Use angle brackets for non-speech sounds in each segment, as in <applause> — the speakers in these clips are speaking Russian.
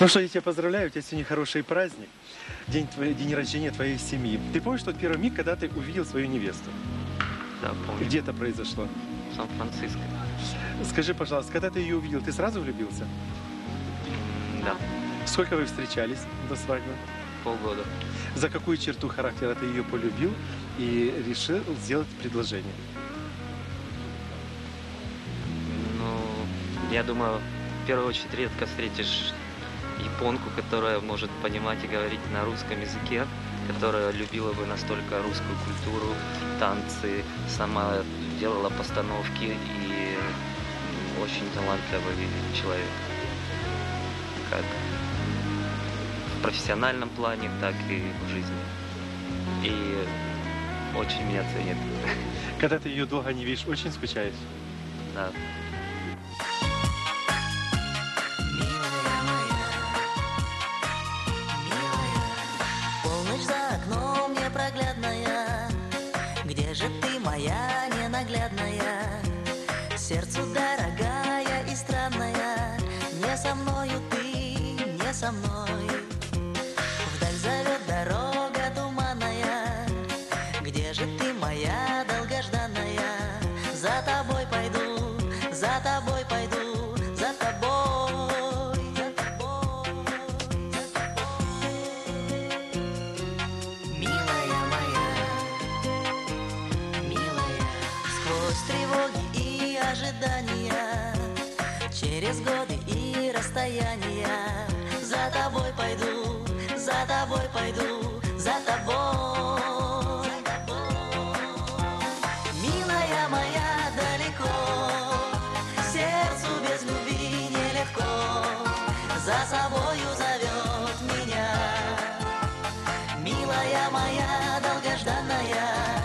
Ну что, я тебя поздравляю, у тебя сегодня хороший праздник. День, твоей, день рождения твоей семьи. Ты помнишь тот первый миг, когда ты увидел свою невесту? Да, помню. Где это произошло? В Сан-Франциско. Скажи, пожалуйста, когда ты ее увидел, ты сразу влюбился? Да, Сколько вы встречались до свадьбы? полгода. За какую черту характера ты ее полюбил и решил сделать предложение? Ну, я думаю, в первую очередь редко встретишь японку, которая может понимать и говорить на русском языке, которая любила бы настолько русскую культуру, танцы, сама делала постановки и очень талантливый человек. Как в профессиональном плане, так и в жизни. И очень меня ценит. Когда ты ее долго не видишь, очень скучаешь? Да. Пойду, за тобой. Милая моя, далеко, сердцу без любви нелегко, за собою зовет меня. Милая моя долгожданная,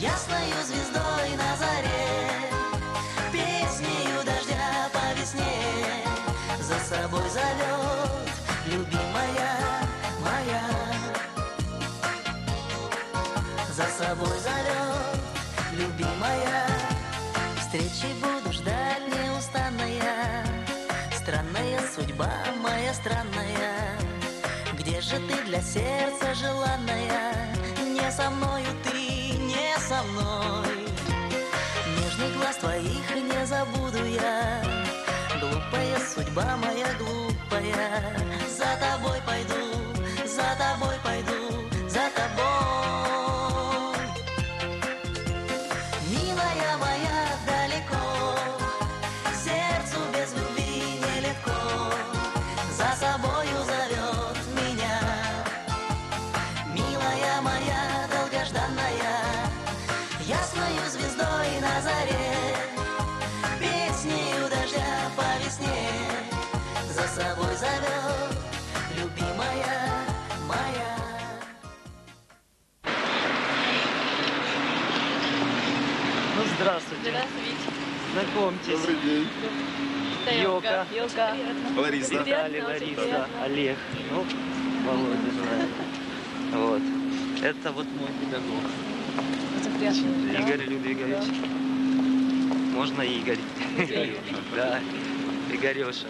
ясною звездой на заре, песнею дождя по весне, за собой зовет любимая моя. Встречи буду ждать неустанная. Странная судьба моя странная. Где же ты для сердца желанная? Не со мною ты, не со мной. Нежных глаз твоих не забуду я. Глупая судьба моя глупая. За тобой пойду. Здравствуйте. Знакомьтесь. Добрый день. Йока. Йока. Лариса. Виталий, Лариса. Олег. Ну, Володя знает. Вот. Это вот мой педагог. Очень приятно. Игорь Людвигович. Можно Игорь. <laughs> Да. Игореша.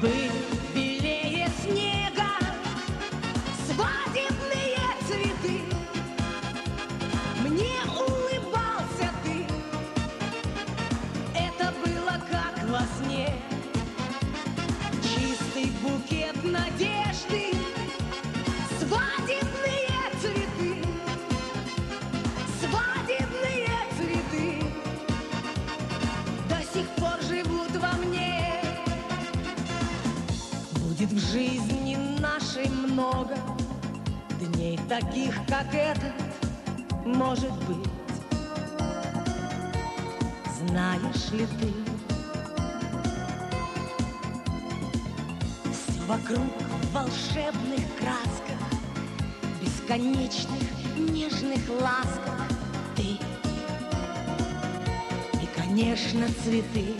Был таких, как этот, может быть. Знаешь ли ты вокруг в волшебных красках Бесконечных нежных ласках Ты? И, конечно, цветы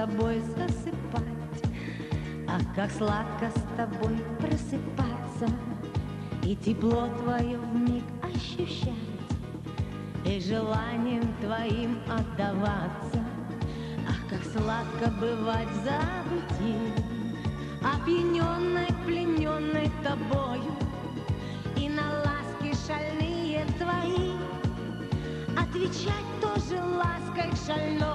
тобой засыпать, Ах, как сладко с тобой просыпаться, И тепло твое вмиг ощущать, И желанием твоим отдаваться. Ах, как сладко бывать в забытии, Опьяненной, плененной тобою, И на ласки шальные твои Отвечать тоже лаской шальною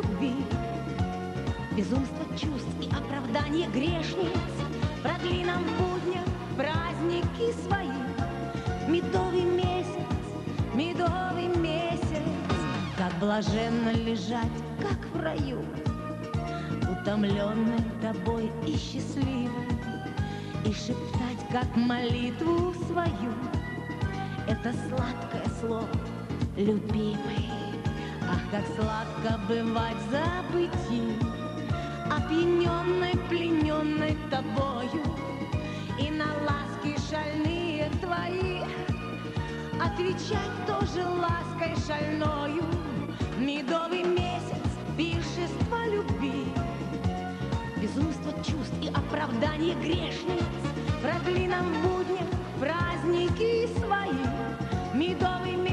любви. Безумство чувств и оправдание грешниц. Продли нам в буднях праздники свои. Медовый месяц, медовый месяц. Как блаженно лежать, как в раю. Утомленной тобой и счастливой и шептать, как молитву свою, это сладкое слово, любимый. Как сладко бывать в забытии, опьяненной, плененной тобою, и на ласки шальные твои. Отвечать тоже лаской шальною. Медовый месяц, пиршество любви, Безумство чувств и оправдание грешниц. Продли нам в буднях праздники свои. Медовый месяц,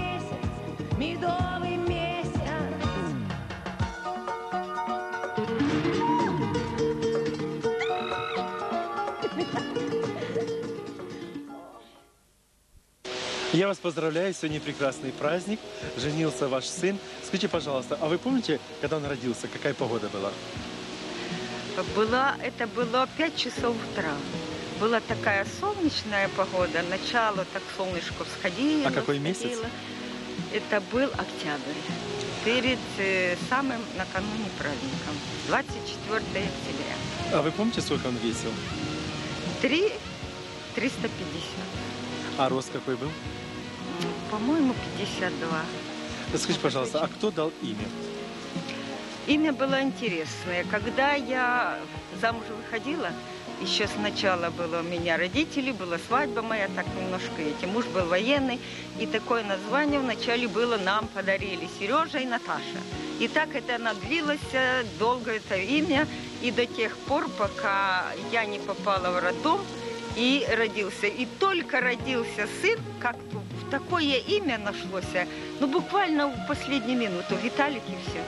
Я вас поздравляю, сегодня прекрасный праздник. Женился ваш сын. Скажите, пожалуйста, а вы помните, когда он родился, какая погода была? Была, это было 5 часов утра. Была такая солнечная погода, начало так солнышко всходило. А какой месяц? всходило. Это был октябрь. Перед э, самым накануне праздником, 24 октября. А вы помните, сколько он весил? 3 350. А рост какой был? По-моему, 52. Скажите, пожалуйста, а кто дал имя? Имя было интересное. Когда я замуж выходила, еще сначала было у меня родители, была свадьба моя, так немножко эти. Муж был военный, и такое название вначале было нам подарили Сережа и Наташа. И так это оно длилось э, долго это имя, и до тех пор, пока я не попала в роддом и родился. И только родился сын, как такое имя нашлось, ну буквально в последнюю минуту, Виталик и все.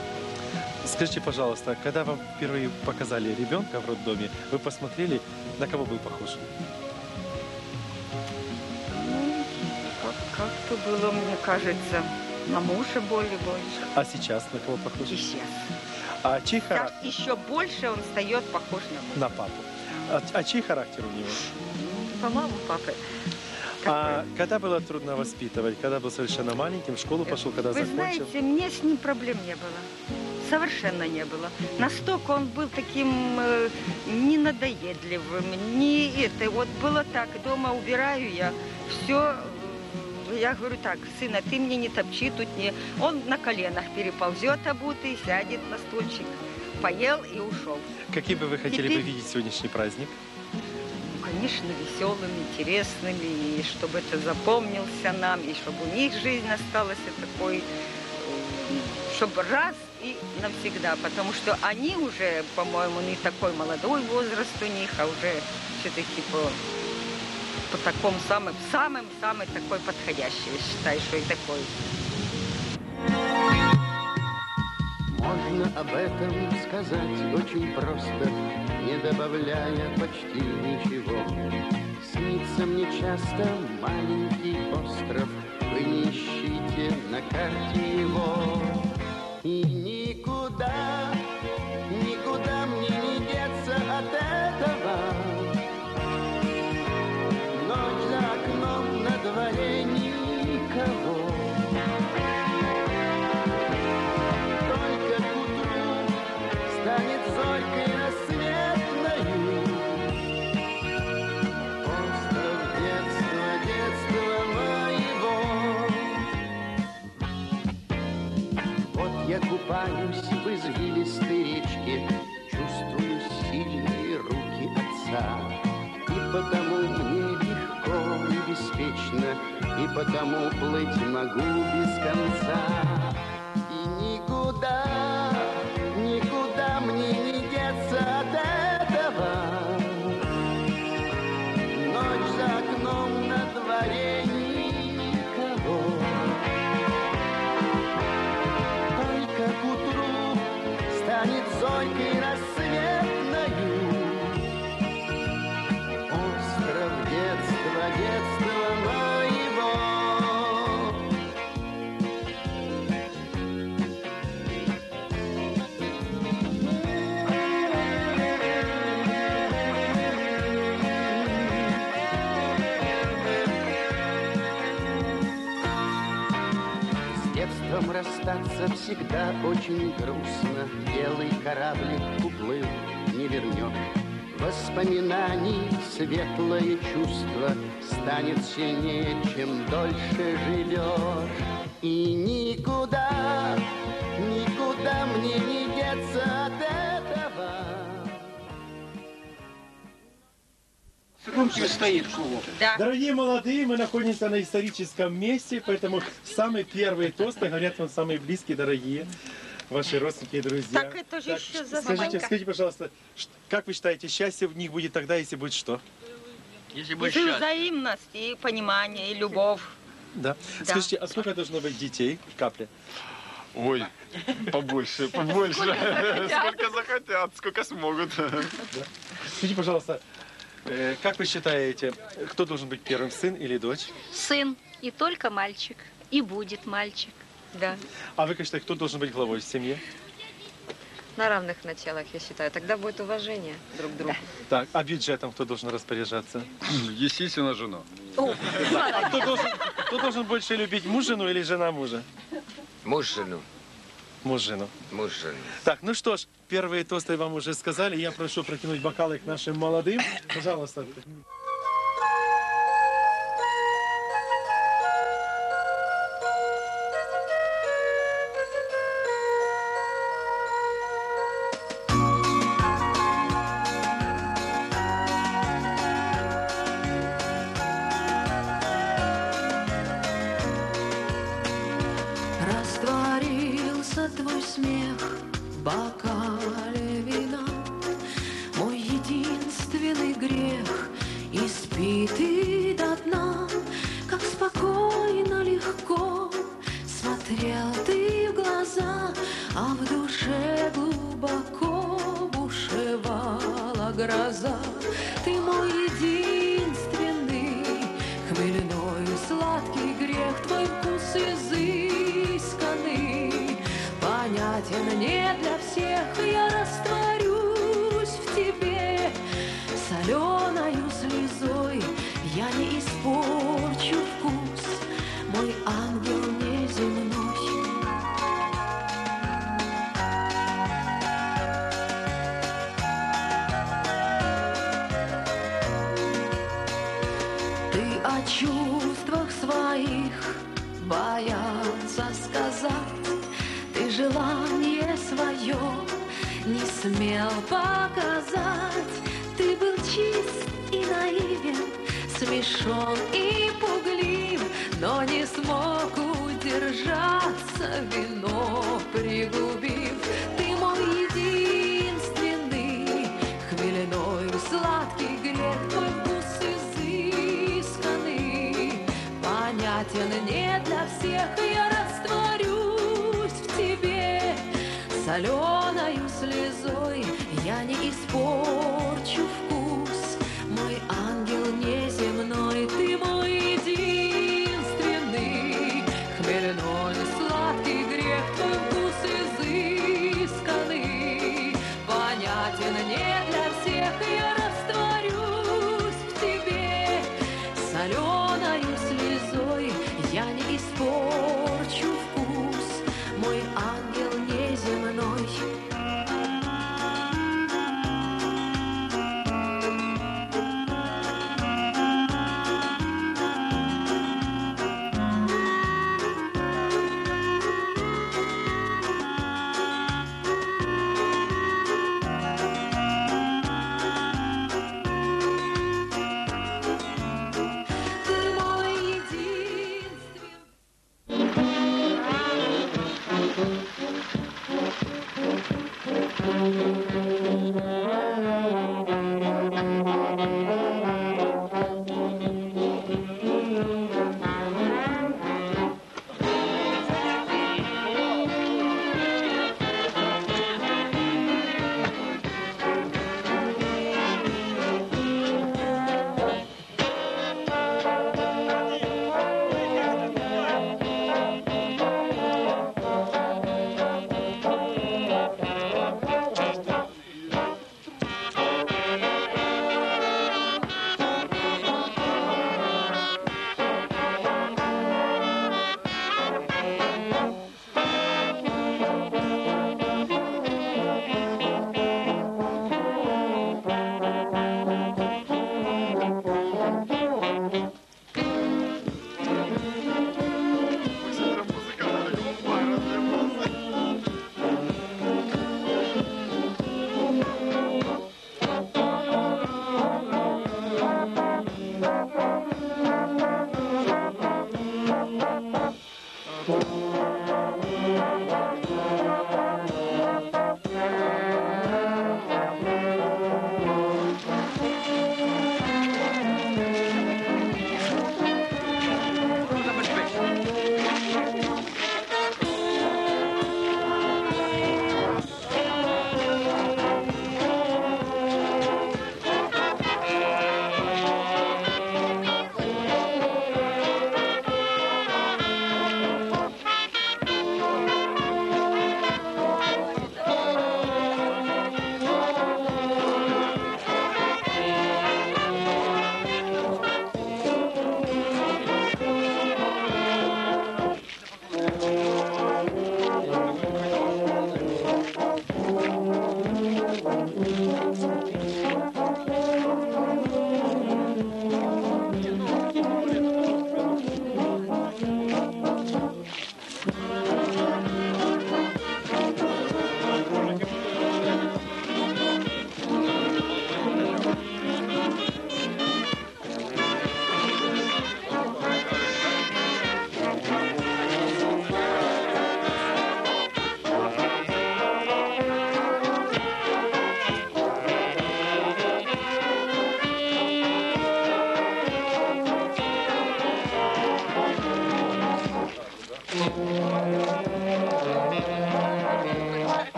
Скажите, пожалуйста, когда вам впервые показали ребенка в роддоме, вы посмотрели, на кого был похож? Ну, как- как-то было, мне кажется, на мужа более больше. А сейчас на кого похож? И сейчас. А чей характер? еще больше он стает похож на мужа. На папу. А, а чей характер у него? По-моему, папа. А когда было трудно воспитывать? Когда был совершенно маленьким, в школу пошел, когда Вы закончил? знаете, мне с ним проблем не было. Совершенно не было. Настолько он был таким э, не надоедливым, не это. Вот было так, дома убираю я, все, я говорю так, сына, ты мне не топчи тут не. Он на коленах переползет обутый, сядет на стульчик, поел и ушел. Каким бы вы хотели бы Теперь- видеть сегодняшний праздник? Конечно, веселым, интересным, и чтобы это запомнился нам, и чтобы у них жизнь осталась такой, э, чтобы раз и навсегда, потому что они уже, по-моему, не такой молодой возраст у них, а уже все-таки по, по такому самым, самым, самый такой подходящий, я считаю, что и такой. Можно об этом сказать очень просто, не добавляя почти ничего. Снится мне часто маленький остров, вы не ищите на карте его. И никуда, потому плыть могу без конца. Расстаться всегда очень грустно. Белый кораблик уплыл, не вернет. Воспоминаний светлое чувство станет сильнее, чем дольше живешь. И никуда, никуда мне не деться Да. Дорогие молодые, мы находимся на историческом месте, поэтому самые первые тосты говорят вам самые близкие, дорогие, ваши родственники и друзья. Так это же еще за Скажите, скажите, пожалуйста, как вы считаете, счастье в них будет тогда, если будет что? Если И взаимность, и понимание, и любовь. Да. Скажите, а сколько должно быть детей? Капли. Ой, побольше, побольше. Сколько захотят, сколько смогут. Скажите, пожалуйста, как вы считаете, кто должен быть первым, сын или дочь? Сын и только мальчик, и будет мальчик. Да. А вы как считаете, кто должен быть главой в семье? На равных началах, я считаю. Тогда будет уважение друг к другу. Так, а бюджетом кто должен распоряжаться? <clears throat> Естественно, жена. А кто должен, кто должен больше любить, муж жену или жена мужа? Муж жену, Муж жену. муж жену. Так, ну что ж, первые тосты вам уже сказали. Я прошу протянуть бокалы к нашим молодым. Пожалуйста. Гроза. Ты мой единственный хмельной сладкий грех, Твой вкус изысканный, понятен не для всех. Я растворюсь не смел показать. Ты был чист и наивен, смешон и пуглив, но не смог удержаться, вино пригубив. Ты мой единственный, хмельной сладкий грех, мой вкус изысканный, понятен не для всех, я растворюсь в тебе соленою слезой, я не испорчу вкус,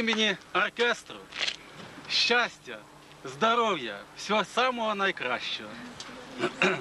від імені оркестру щастя, здоров'я, всього самого найкращого. <clears throat>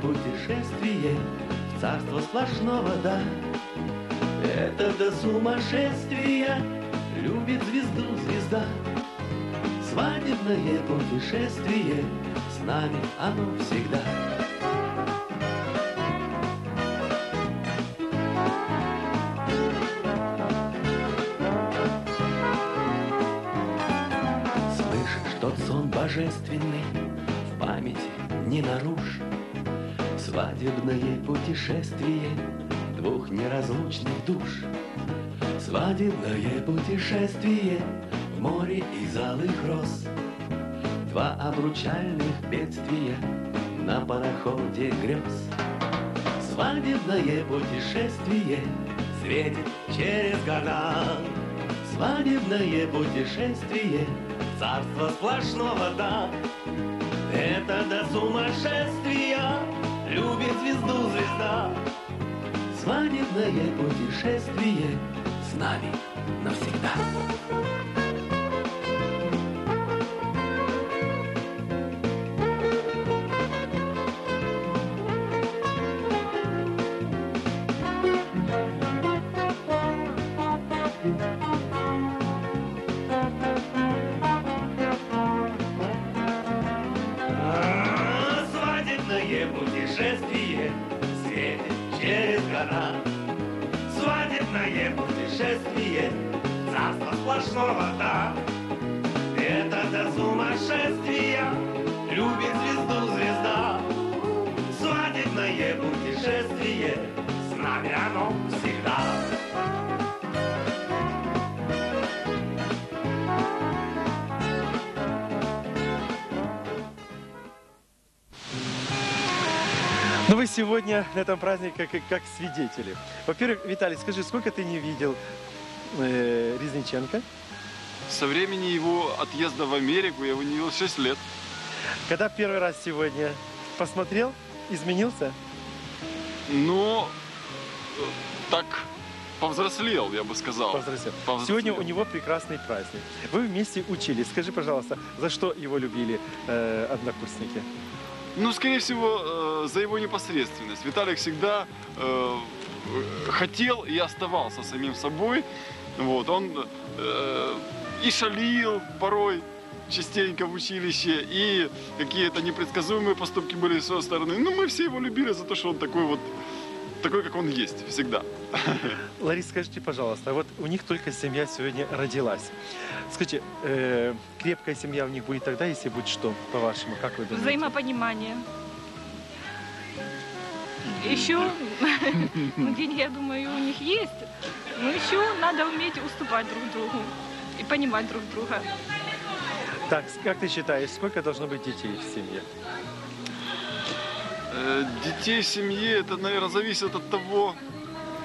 путешествие в царство сплошного, да. Это до сумасшествия любит звезду звезда. Свадебное путешествие с нами оно всегда. Слышишь тот сон божественный Свадебное путешествие двух неразлучных душ. Свадебное путешествие в море из алых роз. Два обручальных бедствия на пароходе грез. Свадебное путешествие светит через года. Свадебное путешествие царство сплошного, да. Это до сумасшествия любит звезду звезда. Свадебное путешествие с нами навсегда. Сплошного, да. Это до сумасшествия любит звезду звезда. Свадебное путешествие с нами оно всегда. Ну вы сегодня на этом празднике как, как свидетели. Во-первых, Виталий, скажи, сколько ты не видел э, Резниченко? Со времени его отъезда в Америку я его не видел 6 лет. Когда первый раз сегодня посмотрел, изменился? Но э, так повзрослел, я бы сказал. Повзрослел. Повзрослел. Сегодня у него прекрасный праздник. Вы вместе учились. Скажи, пожалуйста, за что его любили э, однокурсники? Ну, скорее всего, э, за его непосредственность. Виталик всегда э, хотел и оставался самим собой. Вот, он э, и шалил порой частенько в училище, и какие-то непредсказуемые поступки были с его стороны. Ну, мы все его любили за то, что он такой вот, такой, как он есть, всегда. <laughs> Лариса, скажите, пожалуйста, вот у них только семья сегодня родилась. Скажите, э, крепкая семья у них будет тогда, если будет что, по-вашему, как вы думаете? Взаимопонимание. Еще ну, деньги, я думаю, у них есть. Но еще надо уметь уступать друг другу и понимать друг друга. Так, как ты считаешь, сколько должно быть детей в семье? Э, Детей в семье, это, наверное, зависит от того,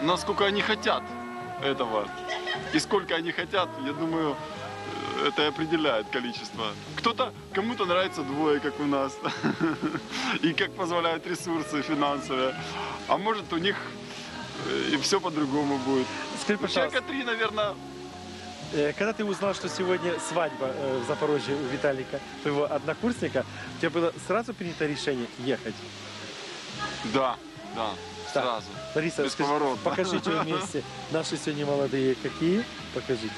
насколько они хотят этого. И сколько они хотят, я думаю, э, это и определяет количество. Кто-то, кому-то нравится двое, как у нас. <laughs> И как позволяют ресурсы финансовые. А может у них э, и все по-другому будет. Скажи, Человека три, наверное, Когда ты узнал, что сегодня свадьба э, в Запорожье у Виталика, твоего однокурсника, у тебя было сразу принято решение ехать? да, да, Так, сразу. Лариса, скажи, покажите вместе <laughs> наши сегодня молодые какие. Покажите.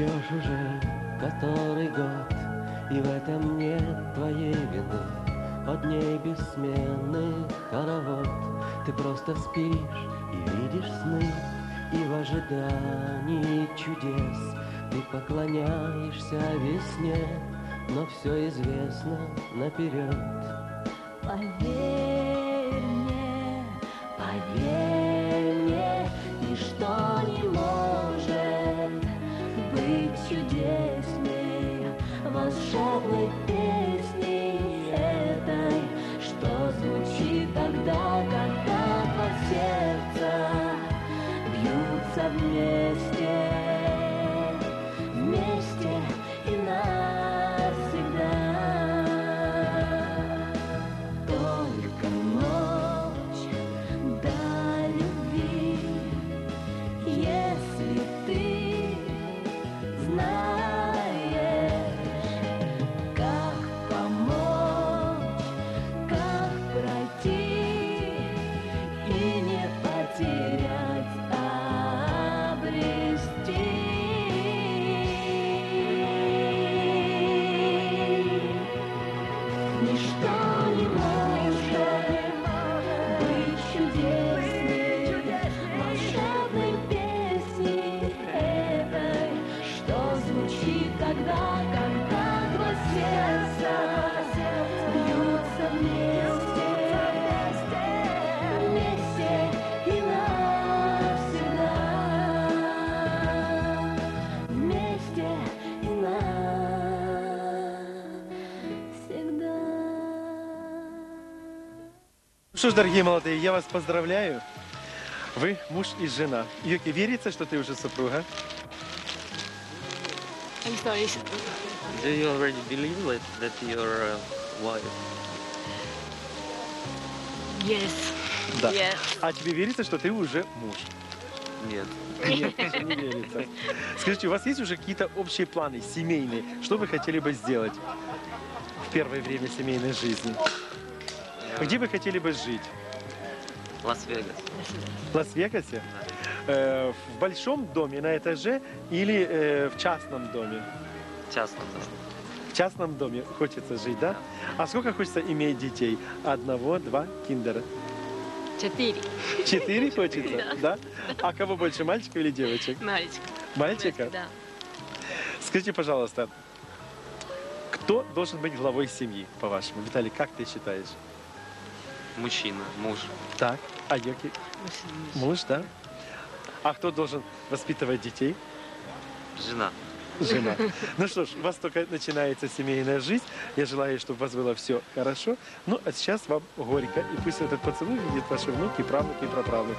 Ты ждешь уже который год, и в этом нет твоей вины. От дней бессменных хоровод Ты просто спишь и видишь сны, И в ожидании чудес Ты поклоняешься весне, Но все известно наперед. Что ж, дорогие молодые, я вас поздравляю. Вы муж и жена. Юки, верится, что ты уже супруга? I'm sorry. Do you already believe that, that you're a wife? Yes. Да. Yes. А тебе верится, что ты уже муж? Нет. Нет, не верится. Скажите, у вас есть уже какие-то общие планы, семейные? Что вы хотели бы сделать в первое время семейной жизни? Где вы хотели бы жить? Лас-Вегас. В Лас-Вегасе? Э, в большом доме на этаже или э, в частном доме? Частно. В частном доме хочется жить, да? А сколько хочется иметь детей? Одного, два, киндера? Четыре. Четыре хочется, да? А кого больше, мальчика или девочек? Мальчик. Мальчика? Да. Скажите, пожалуйста, кто должен быть главой семьи, по-вашему? Виталий, как ты считаешь? Мужчина, муж. Так, а Йоки? Муж, да? А кто должен воспитывать детей? Жена. Жена. Ну что ж, у вас только начинается семейная жизнь. Я желаю, чтобы у вас было все хорошо. Ну, а сейчас вам горько. И пусть этот поцелуй видят ваши внуки, правнуки и праправнуки.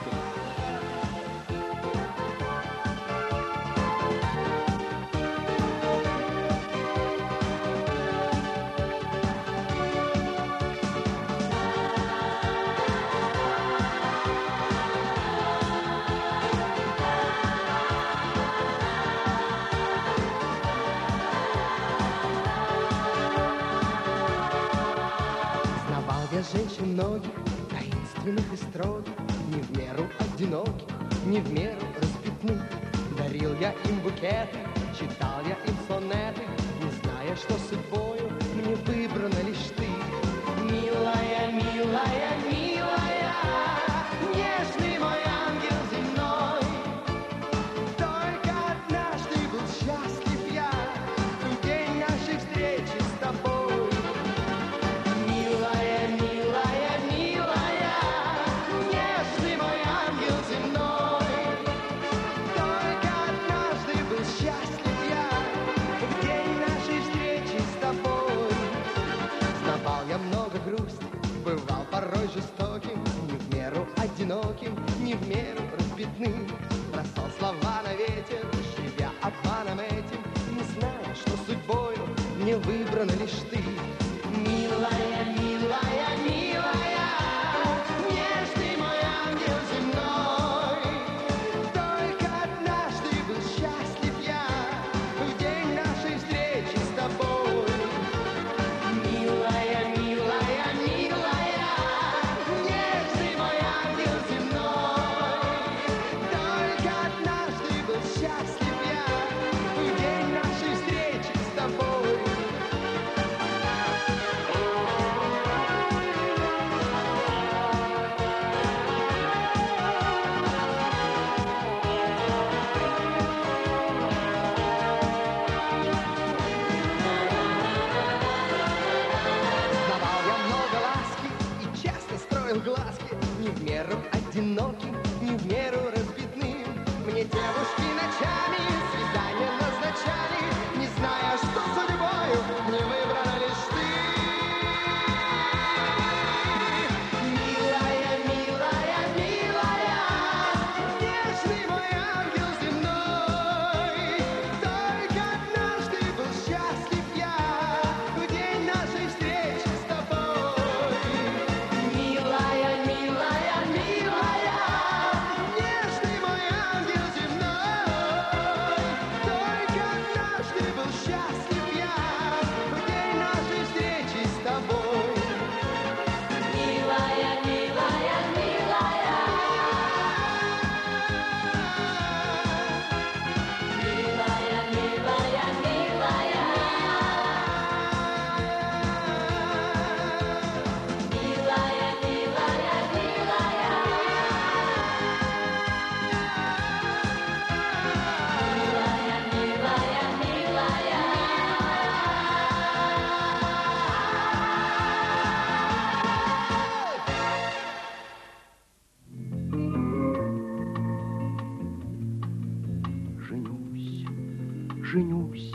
Женюсь,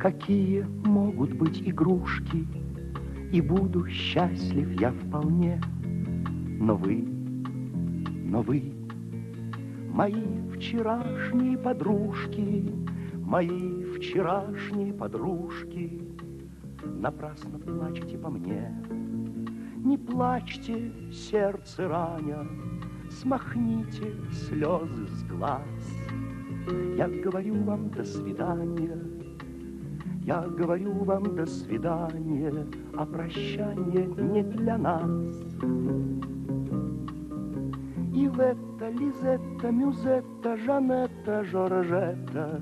какие могут быть игрушки, И буду счастлив я вполне. Но вы, но вы, мои вчерашние подружки, Мои вчерашние подружки, Напрасно плачете по мне. Не плачьте, сердце раня, Смахните слезы с глаз. Я говорю вам до свидания, я говорю вам до свидания, а прощание не для нас. Ивета, Лизетта, Мюзетта, Жанетта, Жоржетта.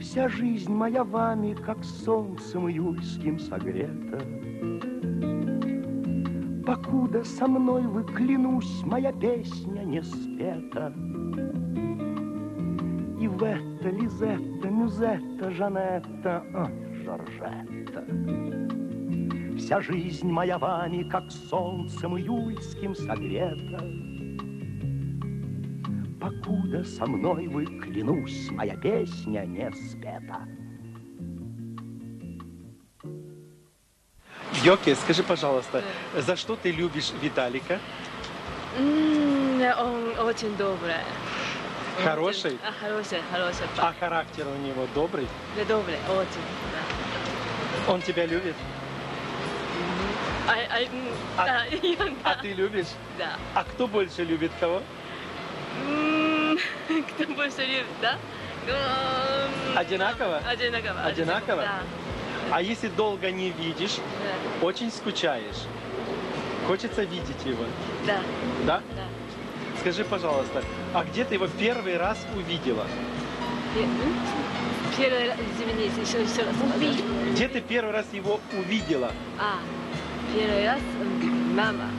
Вся жизнь моя вами, как солнцем июльским согрета. Покуда со мной вы, клянусь, моя песня не спета. Ивета, Лизетта, Мюзетта, Жанетта, а, Жоржетта. Вся жизнь моя вами, как солнцем июльским согрета. Покуда со мной вы, клянусь, моя песня не спета. Йоки, скажи, пожалуйста, за что ты любишь Виталика? М, Он очень добрый. Хороший? а, Хороший, хороший. А характер у него добрый? Да, добрый, очень. да. Он тебя любит? А, а, м, да, <laughs> я- А да, ты любишь? да. А кто больше любит кого? <laughs> Кто больше любит, да? М, Одинаково? Одинаково. Одинаково? Да. А если долго не видишь, Да. очень скучаешь. Хочется видеть его, Да. да? Да. Скажи, пожалуйста, а где ты его первый раз увидела? Первый раз, извините, еще, еще раз. Где ты первый раз его увидела? А, первый раз мама.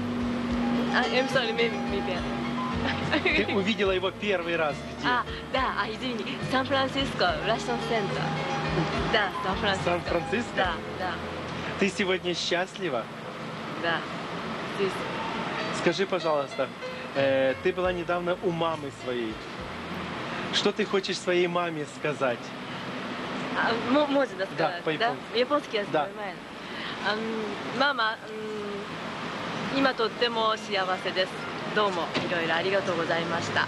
А, I'm sorry, maybe, maybe. Ты увидела его первый раз где? А, да, а, извини, Сан-Франциско, Russian Center. Да, Сан-Франциско. Сан-Франциско? Да, да, Ты сегодня счастлива? да. Здесь. Скажи, пожалуйста, э, ты была недавно у мамы своей. Что ты хочешь своей маме сказать? А, мо- можно сказать, Да, по-японски. Японский я Да. понимаю. А, м, Мама, м, 今とっても幸せです。どうもいろいろありがとうございました。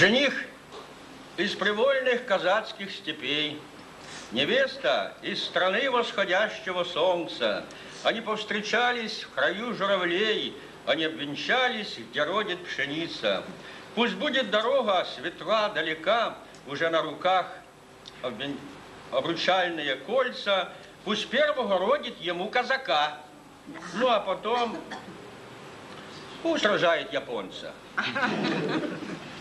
Жених из привольных казацких степей, невеста из страны восходящего солнца. Они повстречались в краю журавлей, они обвенчались, где родит пшеница. Пусть будет дорога светла далека, уже на руках обручальные кольца, пусть первого родит ему казака. Ну, а потом пусть рожает японца.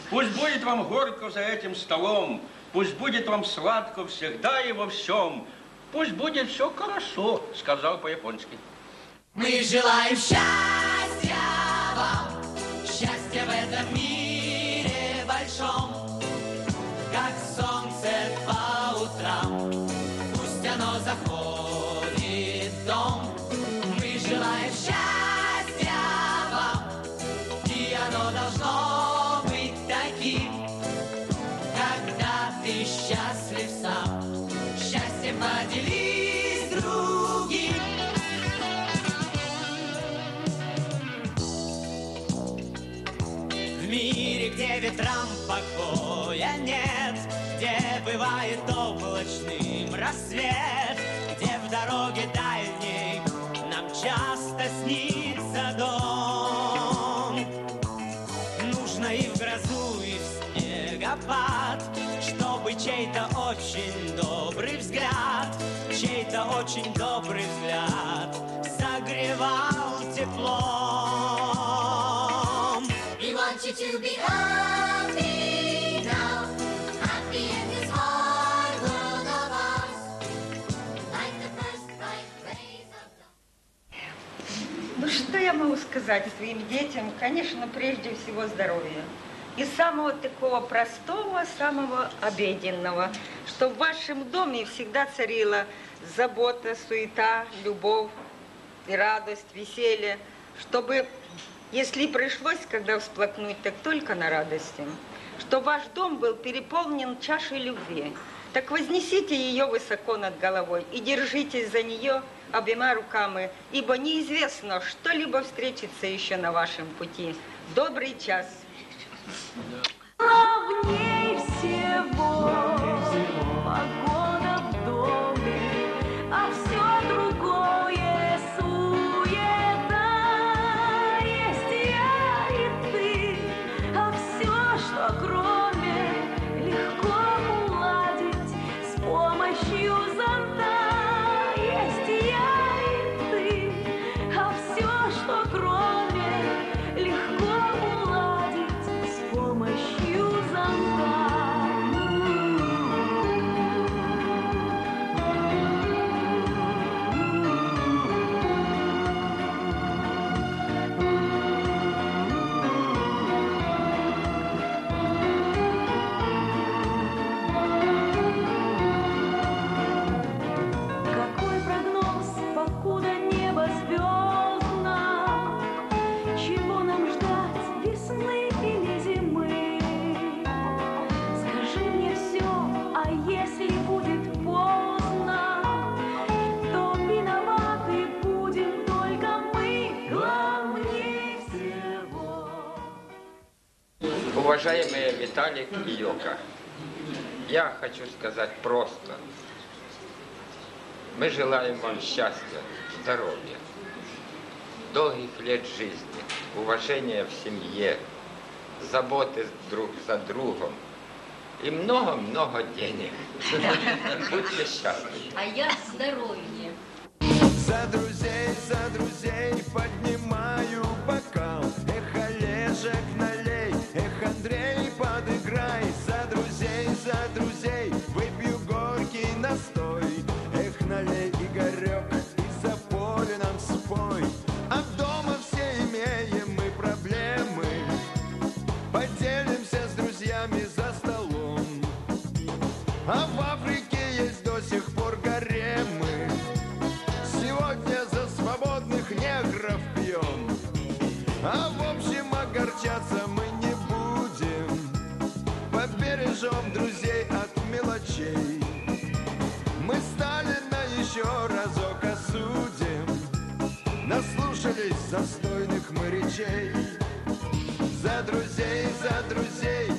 Пусть будет вам горько за этим столом, пусть будет вам сладко всегда и во всем. Пусть будет все хорошо, сказал по-японски. Мы желаем счастья вам, счастья в этом мире большом, снится дом. Нужно и в грозу, и в снегопад, Чтобы чей-то очень добрый взгляд, Чей-то очень добрый взгляд Согревал теплом. We want you to be happy сказать своим детям? Конечно, прежде всего здоровья. И самого такого простого, самого обеденного, что в вашем доме всегда царила забота, суета, любовь и радость, веселье, чтобы, если пришлось когда всплакнуть, так только на радости, что ваш дом был переполнен чашей любви. Так вознесите ее высоко над головой и держитесь за нее обеими руками, ибо неизвестно, что-либо встретится еще на вашем пути. Добрый час. Всего погода в доме, а Уважаемые Виталик и Йока, я хочу сказать просто. Мы желаем вам счастья, здоровья, долгих лет жизни, уважения в семье, заботы друг за другом и много-много денег. Будьте счастливы. А я здоровье. За друзей, за друзей поднимаю за друзей выпью горький настой. Эх, налей, Игорек, и за поле нам спой. А дома все имеем мы проблемы. Поделимся с друзьями за столом. А в Африке есть до сих пор гаремы. Сегодня за свободных негров пьем. А в общем огорчаться мы не будем. Побережем друзей Наслушались застойных мы речей. За друзей, за друзей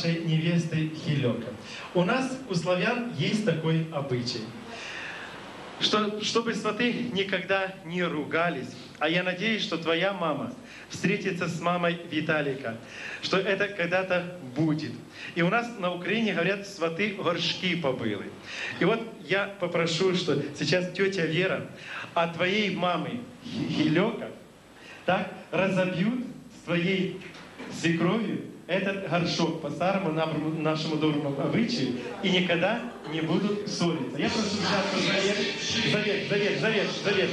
нашей невесты Хилека, у нас, у славян, есть такой обычай, что, чтобы сваты никогда не ругались, а я надеюсь, что твоя мама встретится с мамой Виталика, что это когда-то будет. И у нас на Украине говорят, сваты горшки побыли. И вот я попрошу, что сейчас тетя Вера от твоей мамы Хилека так разобьют с твоей свекровью этот горшок по старому нам- нашему доброму обычаю и никогда не будут ссориться. Я прошу взяться завет, завет, завет, завет, завет.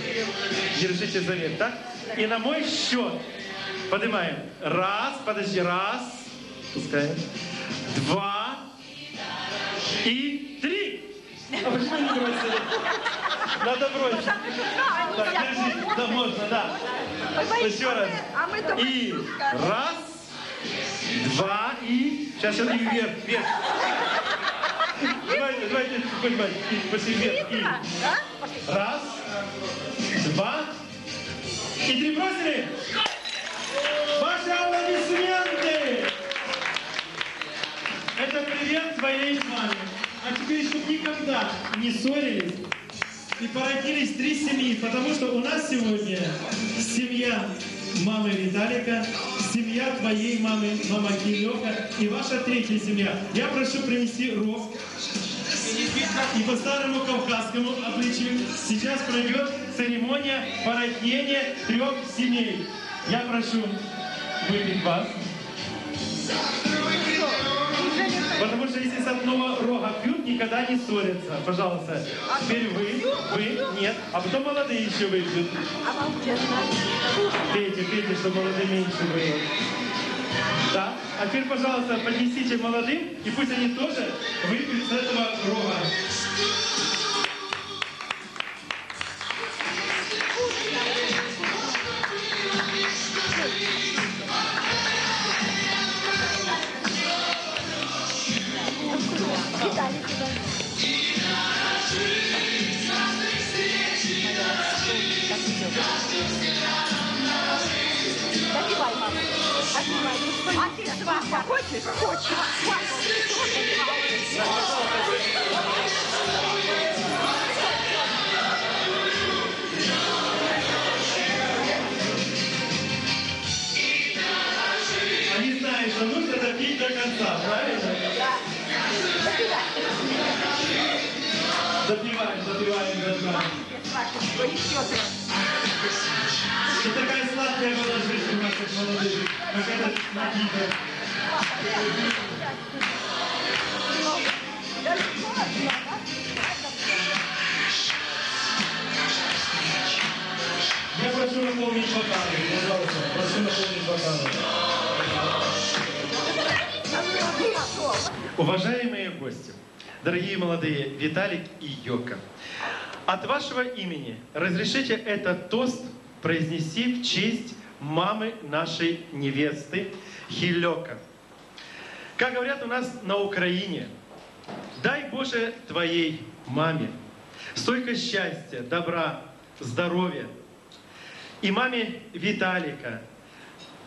Держите завет, так? И на мой счет поднимаем. Раз, подожди, раз. Пускаем. Два. И три. А почему не бросили? Надо бросить. Так, держи. Да, можно, да. Еще раз. И раз, два, и... Сейчас, сейчас, и вверх, вверх. Давайте, давайте, поднимайте. И, пошли вверх. И... Раз, два, и три бросили. Ваши аплодисменты! Это привет твоей маме. А теперь, чтобы никогда не ссорились и породились три семьи, потому что у нас сегодня семья мамы Виталика, семья твоей мамы, мама Кирилка и ваша третья семья. Я прошу принести рог. И по старому кавказскому обычаю сейчас пройдет церемония породнения трех семей. Я прошу выпить вас. Потому что с одного рога пьют, никогда не ссорятся. Пожалуйста. Теперь вы, вы, нет. А потом молодые еще выпьют. Пейте, пейте, чтобы молодые меньше было. Да. А теперь, пожалуйста, поднесите молодым, и пусть они тоже выпьют с этого рога. А ты. Они знают, что нужно допить до конца, правильно? Допиваем, допиваем до дна. И такая сладкая была жизнь у наших молодых, как этот Никита. Я прошу наполнить бокалы, пожалуйста, прошу наполнить бокалы. Уважаемые гости, дорогие молодые Виталик и Йока, от вашего имени разрешите этот тост произнести в честь мамы нашей невесты Хилека. Как говорят у нас на Украине, дай Боже твоей маме столько счастья, добра, здоровья. И маме Виталика,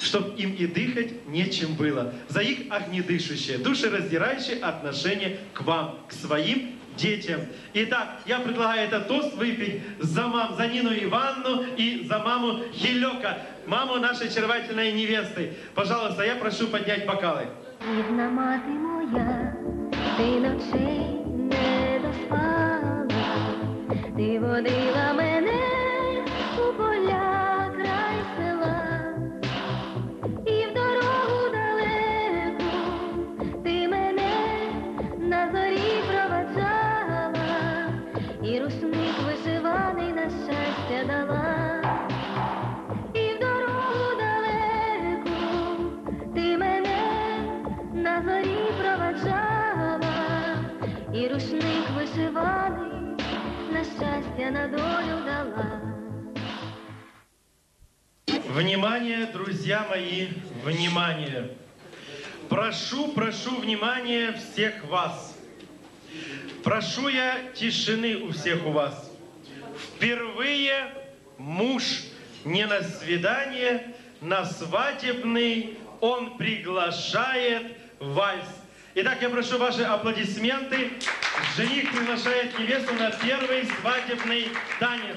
чтоб им и дыхать нечем было. За их огнедышащее, душераздирающее отношение к вам, к своим детям. Итак, я предлагаю этот тост выпить за мам, за Нину Ивановну и за маму Хилека, маму нашей очаровательной невесты. Пожалуйста, я прошу поднять бокалы. Рідна мати моя, ти ночей не доспала, ти водила мене на долю дала. Внимание, друзья мои, внимание. Прошу, прошу внимания всех вас. Прошу я тишины у всех у вас. Впервые муж не на свидание, на свадебный он приглашает вальс. Итак, я прошу ваши аплодисменты. Жених приглашает невесту на первый свадебный танец.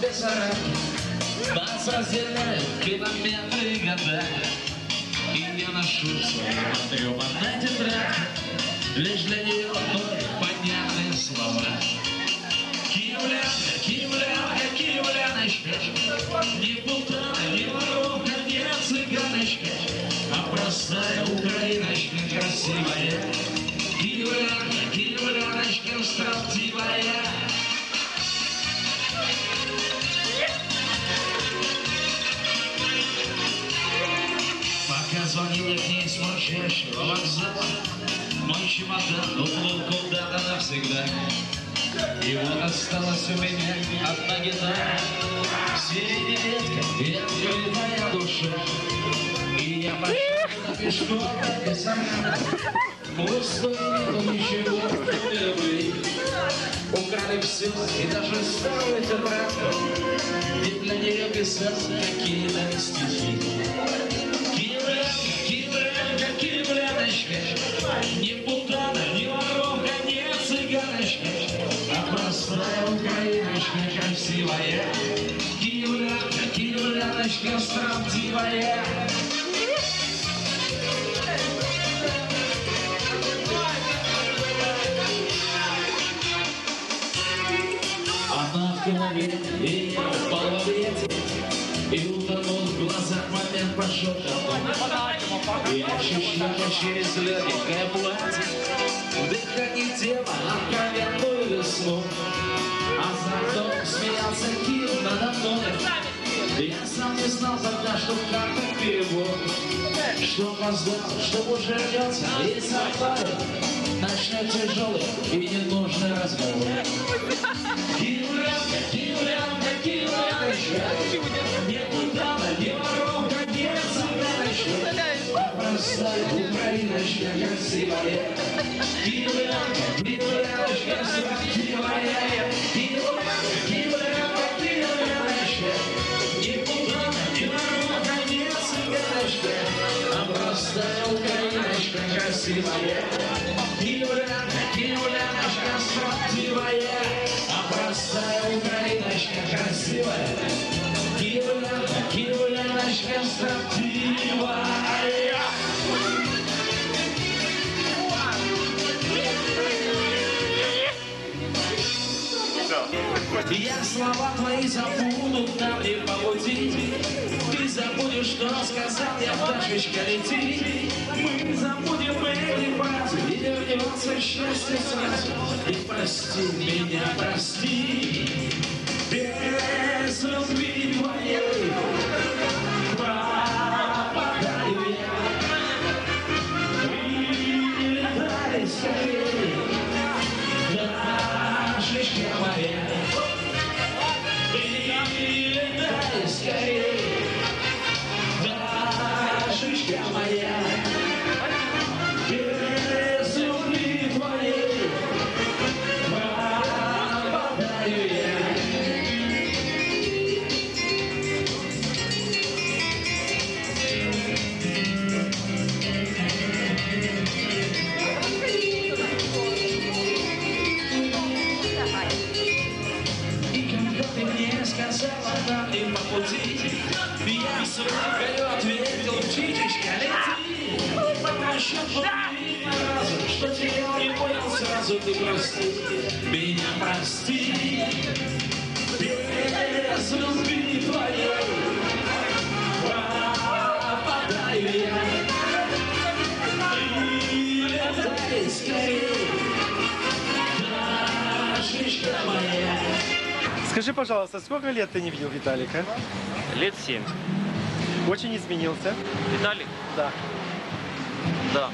Бессарабе Нас разделяют километры и года И я ношу свои потрепанные тетради Лишь для нее одной понятные слова Киевлянка, киевлянка, киевляночка, Не путана, не воровка, не цыганочка, А простая украиночка красивая. Киевлянка, киевляночка строптивая. С молчащего вокзала, Мой чемодан уплыл куда-то навсегда. И вот осталась у меня одна гитара, Сиреневедка, ветка моя душа. И я пошел пешком без сомнения, Пустой нету ничего, любви. Украли все и даже старую тетрадку, И для нее писал какие-то стихи. Красивая. Киевлянка, киевляночка строптивая. Она в голове, упал в объятия, И утонул в глазах момент пошел И ощущала через легкое платье В дыхании тела откровенную весну Окном смеялся Киев надо мной Я сам не знал тогда, что в картах перевод Что опоздал, что уже ждется и сорвает Начнет тяжелый и ненужный разговор Киевлянка, киевлянка, киевляночка Не путана, не воровка, не цыганочка А простая украиночка красивая красивая А красивая Киевлянка, киевляночка строптивая А простая украиночка красивая Киевлянка, киевляночка строптивая Я слова твои забуду, нам не по пути Ты забудешь, что сказал я, пташечка, лети Мы забудем эти фразы И вернется счастье сразу. И прости меня, прости. Без видел Виталика? Лет семь. Очень изменился. Виталик? Да. Да.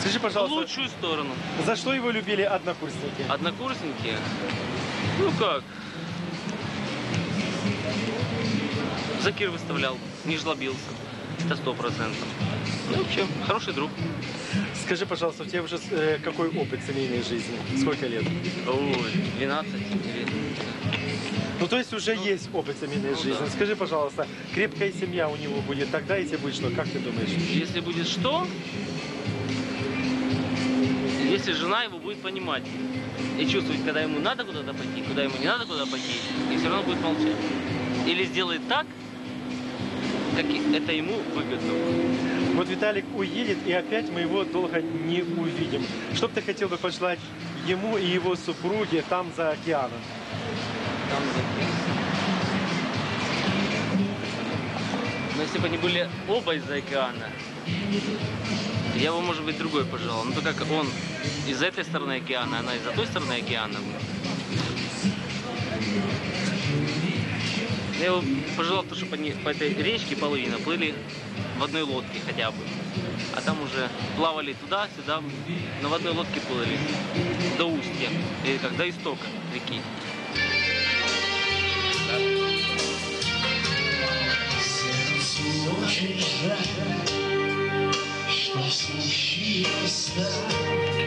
Скажи, В пожалуйста, лучшую сторону. за что его любили однокурсники? Однокурсники? Ну как? Закир выставлял, не жлобился. Это сто процентов. Ну, вообще, хороший друг. Скажи, пожалуйста, у тебя уже э, какой опыт семейной жизни? Сколько лет? Ой, 12 или... Ну, то есть уже есть опыт семейной жизни. Скажи, пожалуйста, крепкая семья у него будет тогда, если будет что? Как ты думаешь? Если будет что? Если жена его будет понимать и чувствовать, когда ему надо куда-то пойти, куда ему не надо куда пойти, и все равно будет молчать. Или сделает так, как это ему выгодно. Вот Виталик уедет, и опять мы его долго не увидим. Что бы ты хотел бы пожелать ему и его супруге там за океаном? Там Но если бы они были оба из-за океана, я бы, может быть, другой пожелал. Но так как он из этой стороны океана, она из-за той стороны океана. Я его пожелал, то, чтобы они по этой речке половина плыли в одной лодке хотя бы. А там уже плавали туда-сюда, но в одной лодке плыли до устья, или как до истока реки. Очень жаль, что случилось так.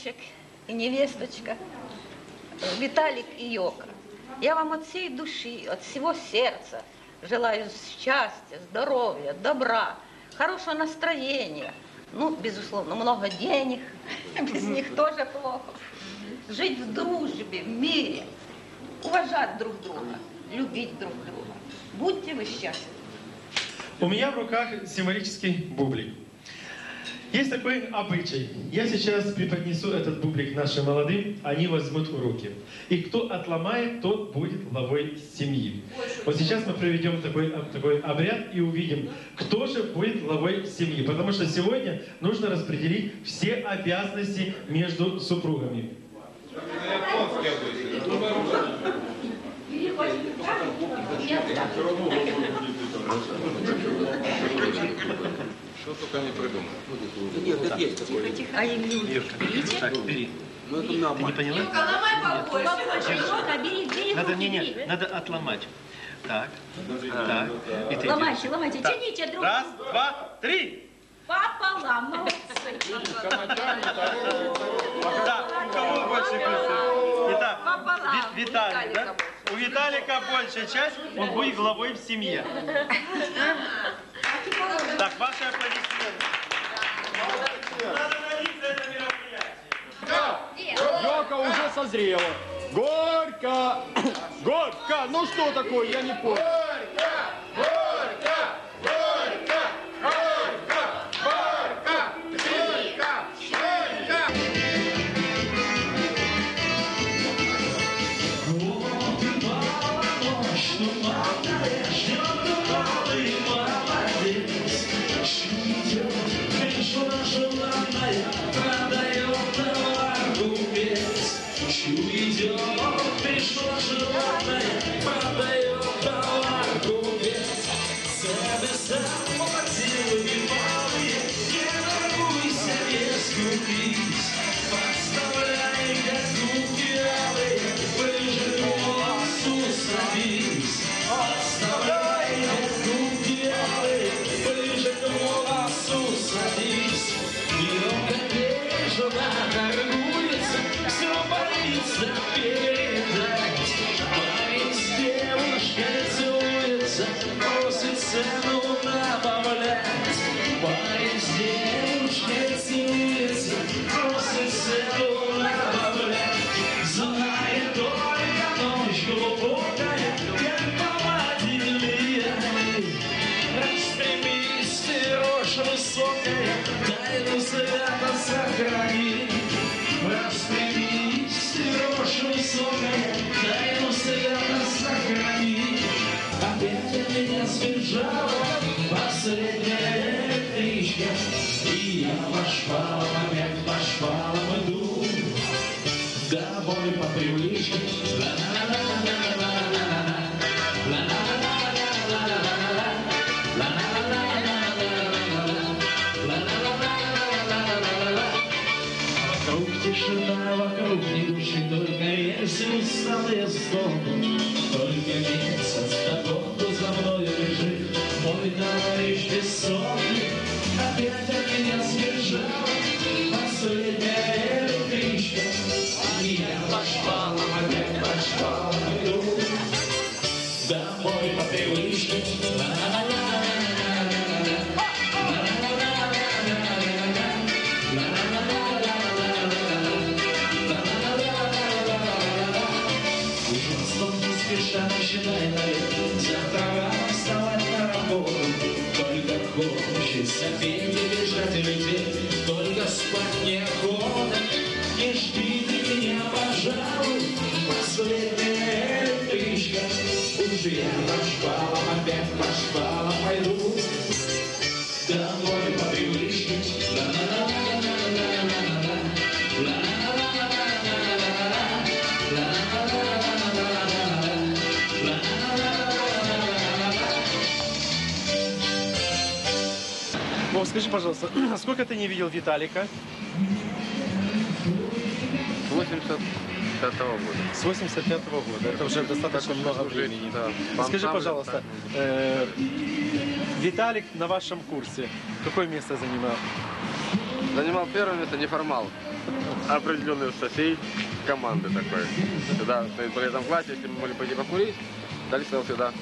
Племянничек и невесточка, э, Виталик и Йока, я вам от всей души, от всего сердца желаю счастья, здоровья, добра, хорошего настроения. Ну, безусловно, много денег, <laughs> без них тоже плохо. Жить в дружбе, в мире, уважать друг друга, любить друг друга. Будьте вы счастливы. У меня в руках символический бублик. Есть такой обычай. Я сейчас преподнесу этот бублик нашим молодым, они возьмут в руки. И кто отломает, тот будет главой семьи. Вот сейчас мы проведем такой, такой обряд и увидим, кто же будет главой семьи. Потому что сегодня нужно распределить все обязанности между супругами. Что только не придумал. Нет, это есть такое. А Емелька, Так, бери. Ну, это Ты не поняла? ломай побольше. Йока, бери, бери Надо, не, не, надо отломать. Так, так. И ты Ломайте, ломайте, тяните друг Раз, два, три. Пополам, <laughs> у кого больше плюсов? Итак, Виталий, да? У Виталика большая часть, он будет главой в семье. <laughs> Так, ваши аплодисменты. Надо родиться это мероприятие. Йока уже созрела. Горько! Горько! Ну что такое, я не понял. Подставляй скажи, пожалуйста, <clears throat> сколько ты не видел Виталика? С 85 года. С 85 года. Это уже достаточно много времени. Да. Скажи, пожалуйста, э, Виталик на вашем курсе какое место занимал? Занимал первое место неформал. Определенный сосей команды такой. Всегда в этом классе, если мы могли пойти покурить, Далее стоял всегда.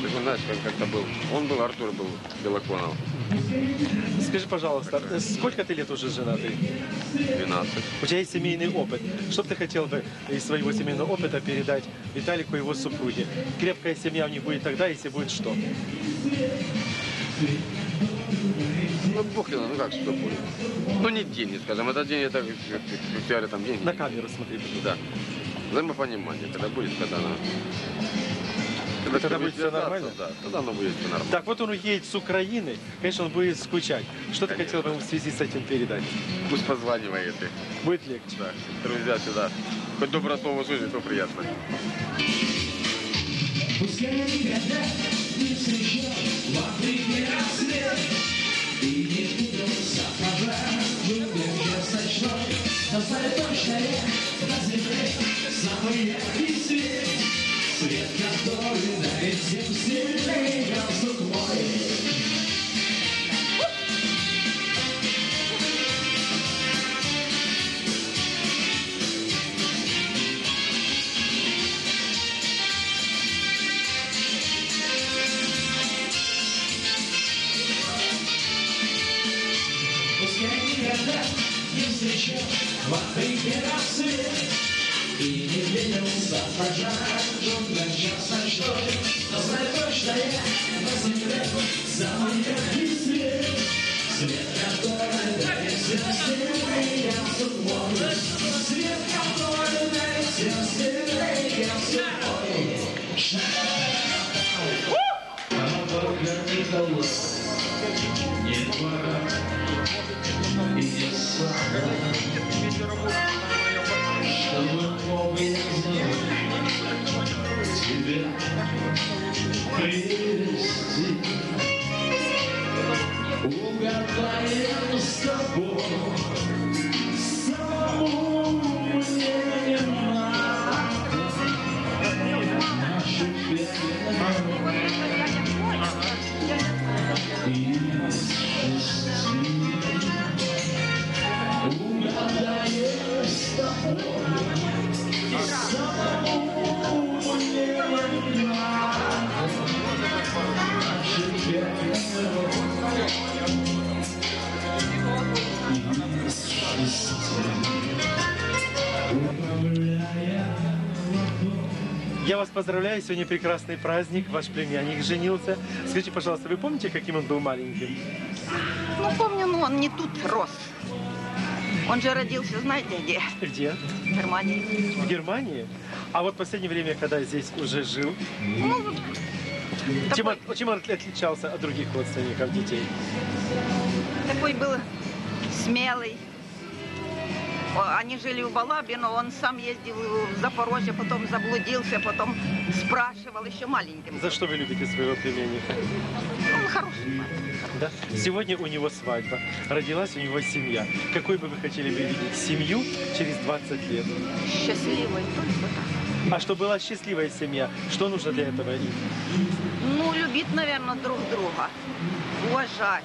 Есть, ну, знаешь, как, как-то был. Он был, Артур был, Белоконов. Скажи, пожалуйста, э, сколько ты лет уже женатый? 12. У тебя есть семейный опыт. Что бы ты хотел бы из своего семейного опыта передать Виталику и его супруге? Крепкая семья у них будет тогда, если будет что? Ну, бог ну как что будет? Ну, не деньги, скажем. Это деньги, это как там деньги. На камеру смотри. Да. Взаимопонимание, когда будет, когда оно... Когда всё будет связаться, нормально? Да, тогда оно будет все нормально. Так, вот он уедет с Украины, конечно, он будет скучать. Что ты хотел бы ему в связи с этим передать? Пусть позванивает. Будет легче. Да, друзья сюда. Хоть доброе слово слышит, то приятно. Пускай я никогда не встречал в Африке рассвет И не видел сапога выглядев ночной Но знаю точно я на земле самый яркий встречал в Африке рассвет И не видел сапожа джунглях час ночной Но знаю точно я на земле самый яркий свет Свет, который дарит сильный галстук мой Свет, который дарит всем сильный галстук мой Обогни голос, не Please. Поздравляю, сегодня прекрасный праздник, ваш племянник женился. Скажите, пожалуйста, вы помните, каким он был маленьким? Ну, помню, но он не тут рос. Он же родился, знаете, где? Где? В Германии. В Германии? А вот в последнее время, когда здесь уже жил, Ну, чем, от- чем он отличался от других родственников детей? такой был смелый. Они жили в Балабе, но он сам ездил в Запорожье, потом заблудился, потом спрашивал еще маленьким. За что вы любите своего племянника? Он хороший мальчик. Да? Сегодня у него свадьба, родилась у него семья. Какой бы вы хотели бы видеть семью через 20 лет? Счастливый, только так. А чтобы была счастливая семья, что нужно для этого им? Ну, любить, наверное, друг друга. Уважать.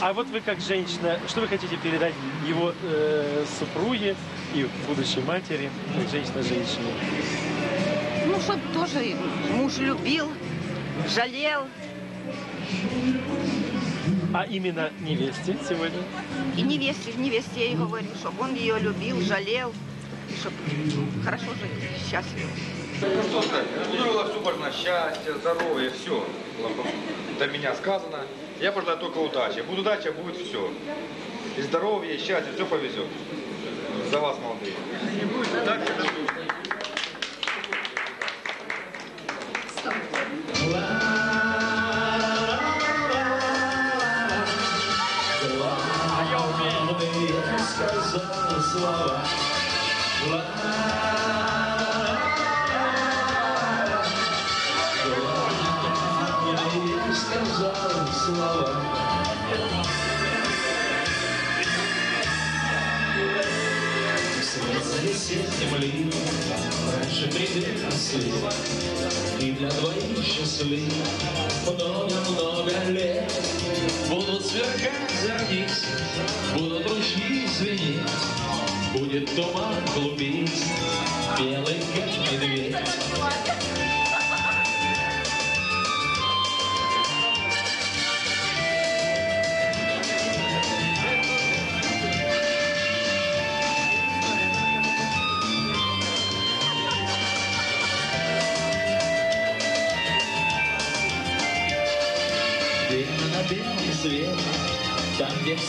А вот вы как женщина, что вы хотите передать его э, супруге и будущей матери, как женщина женщине? Ну, чтобы тоже муж любил, жалел. А именно невесте сегодня? И невесте, невесте я и говорю, чтобы он ее любил, жалел, и чтобы хорошо жили, счастливо. Ну что сказать, я желаю супорно счастья, здоровья, все. До меня сказано. Я пожелаю только удачи. Будет удача, будет все. И здоровье, и счастье, все повезет. За вас, молодые. Не будет удачи, земли, раньше рассвет, И для двоих счастлив много-много лет Будут сверкать зорницы, будут ручьи звенеть, Будет туман клубить, белый как медведь.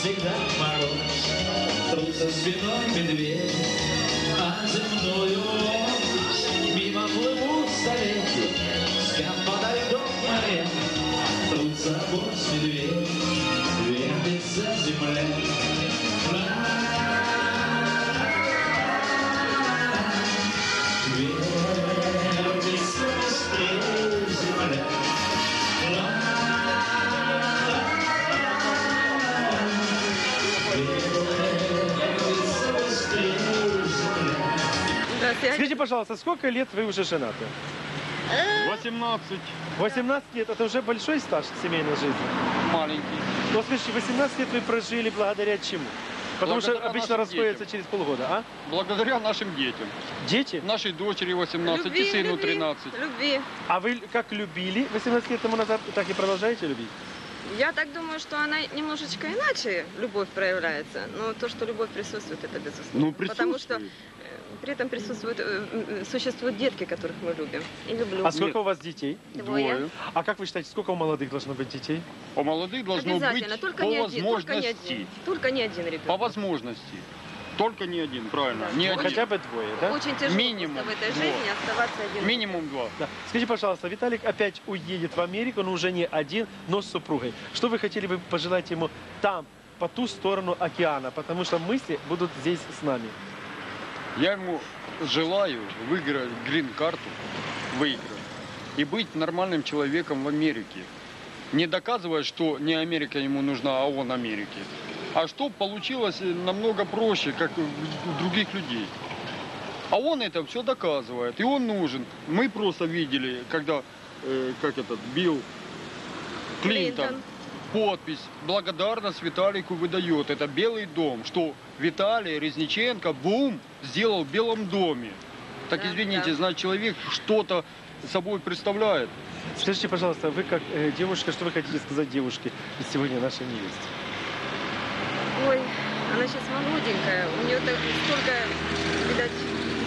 Всегда мороз, Трутся спиной медведь, пожалуйста, сколько лет вы уже женаты? 18. 18 лет, это уже большой стаж семейной жизни? Маленький. Вот скажите, 18 лет вы прожили благодаря чему? Потому что Благодаря обычно нашим расходятся детям. через полгода, а? Благодаря нашим детям. Дети? Нашей дочери 18 и сыну 13. Любви. А вы как любили 18 лет тому назад, так и продолжаете любить? Я так думаю, что она немножечко иначе, любовь проявляется. Но то, что любовь присутствует, это безусловно. Ну, Потому что присутствует. э, при этом присутствуют, э, существуют детки, которых мы любим. И люблю. А сколько у вас детей? Двое. Двое. А как вы считаете, сколько у молодых должно быть детей? У молодых должно быть только по не один, только не возможности. один. Только не один ребенок. По возможности. Только не один, правильно. Не Ну, один. хотя бы двое, да? Очень тяжело Минимум в этой два. жизни оставаться один. Минимум два. Да. Скажите, пожалуйста, Виталик опять уедет в Америку, но уже не один, но с супругой. Что вы хотели бы пожелать ему там, по ту сторону океана? Потому что мысли будут здесь с нами. Я ему желаю выиграть грин-карту, выиграть, и быть нормальным человеком в Америке. Не доказывая, что не Америка ему нужна, а он Америке. А что получилось намного проще, как у других людей. А он это все доказывает, и он нужен. Мы просто видели, когда, э, как этот, Билл Клинтон, Клинтон. подпись «Благодарность Виталику выдает». Это Белый дом, что Виталий Резниченко, бум, сделал в Белом доме. Так Да, извините, да. значит, человек что-то собой представляет. Скажите, пожалуйста, вы как э, девушка, что вы хотите сказать девушке из сегодня нашей невесте? Ой, она сейчас молоденькая, у нее так столько, видать,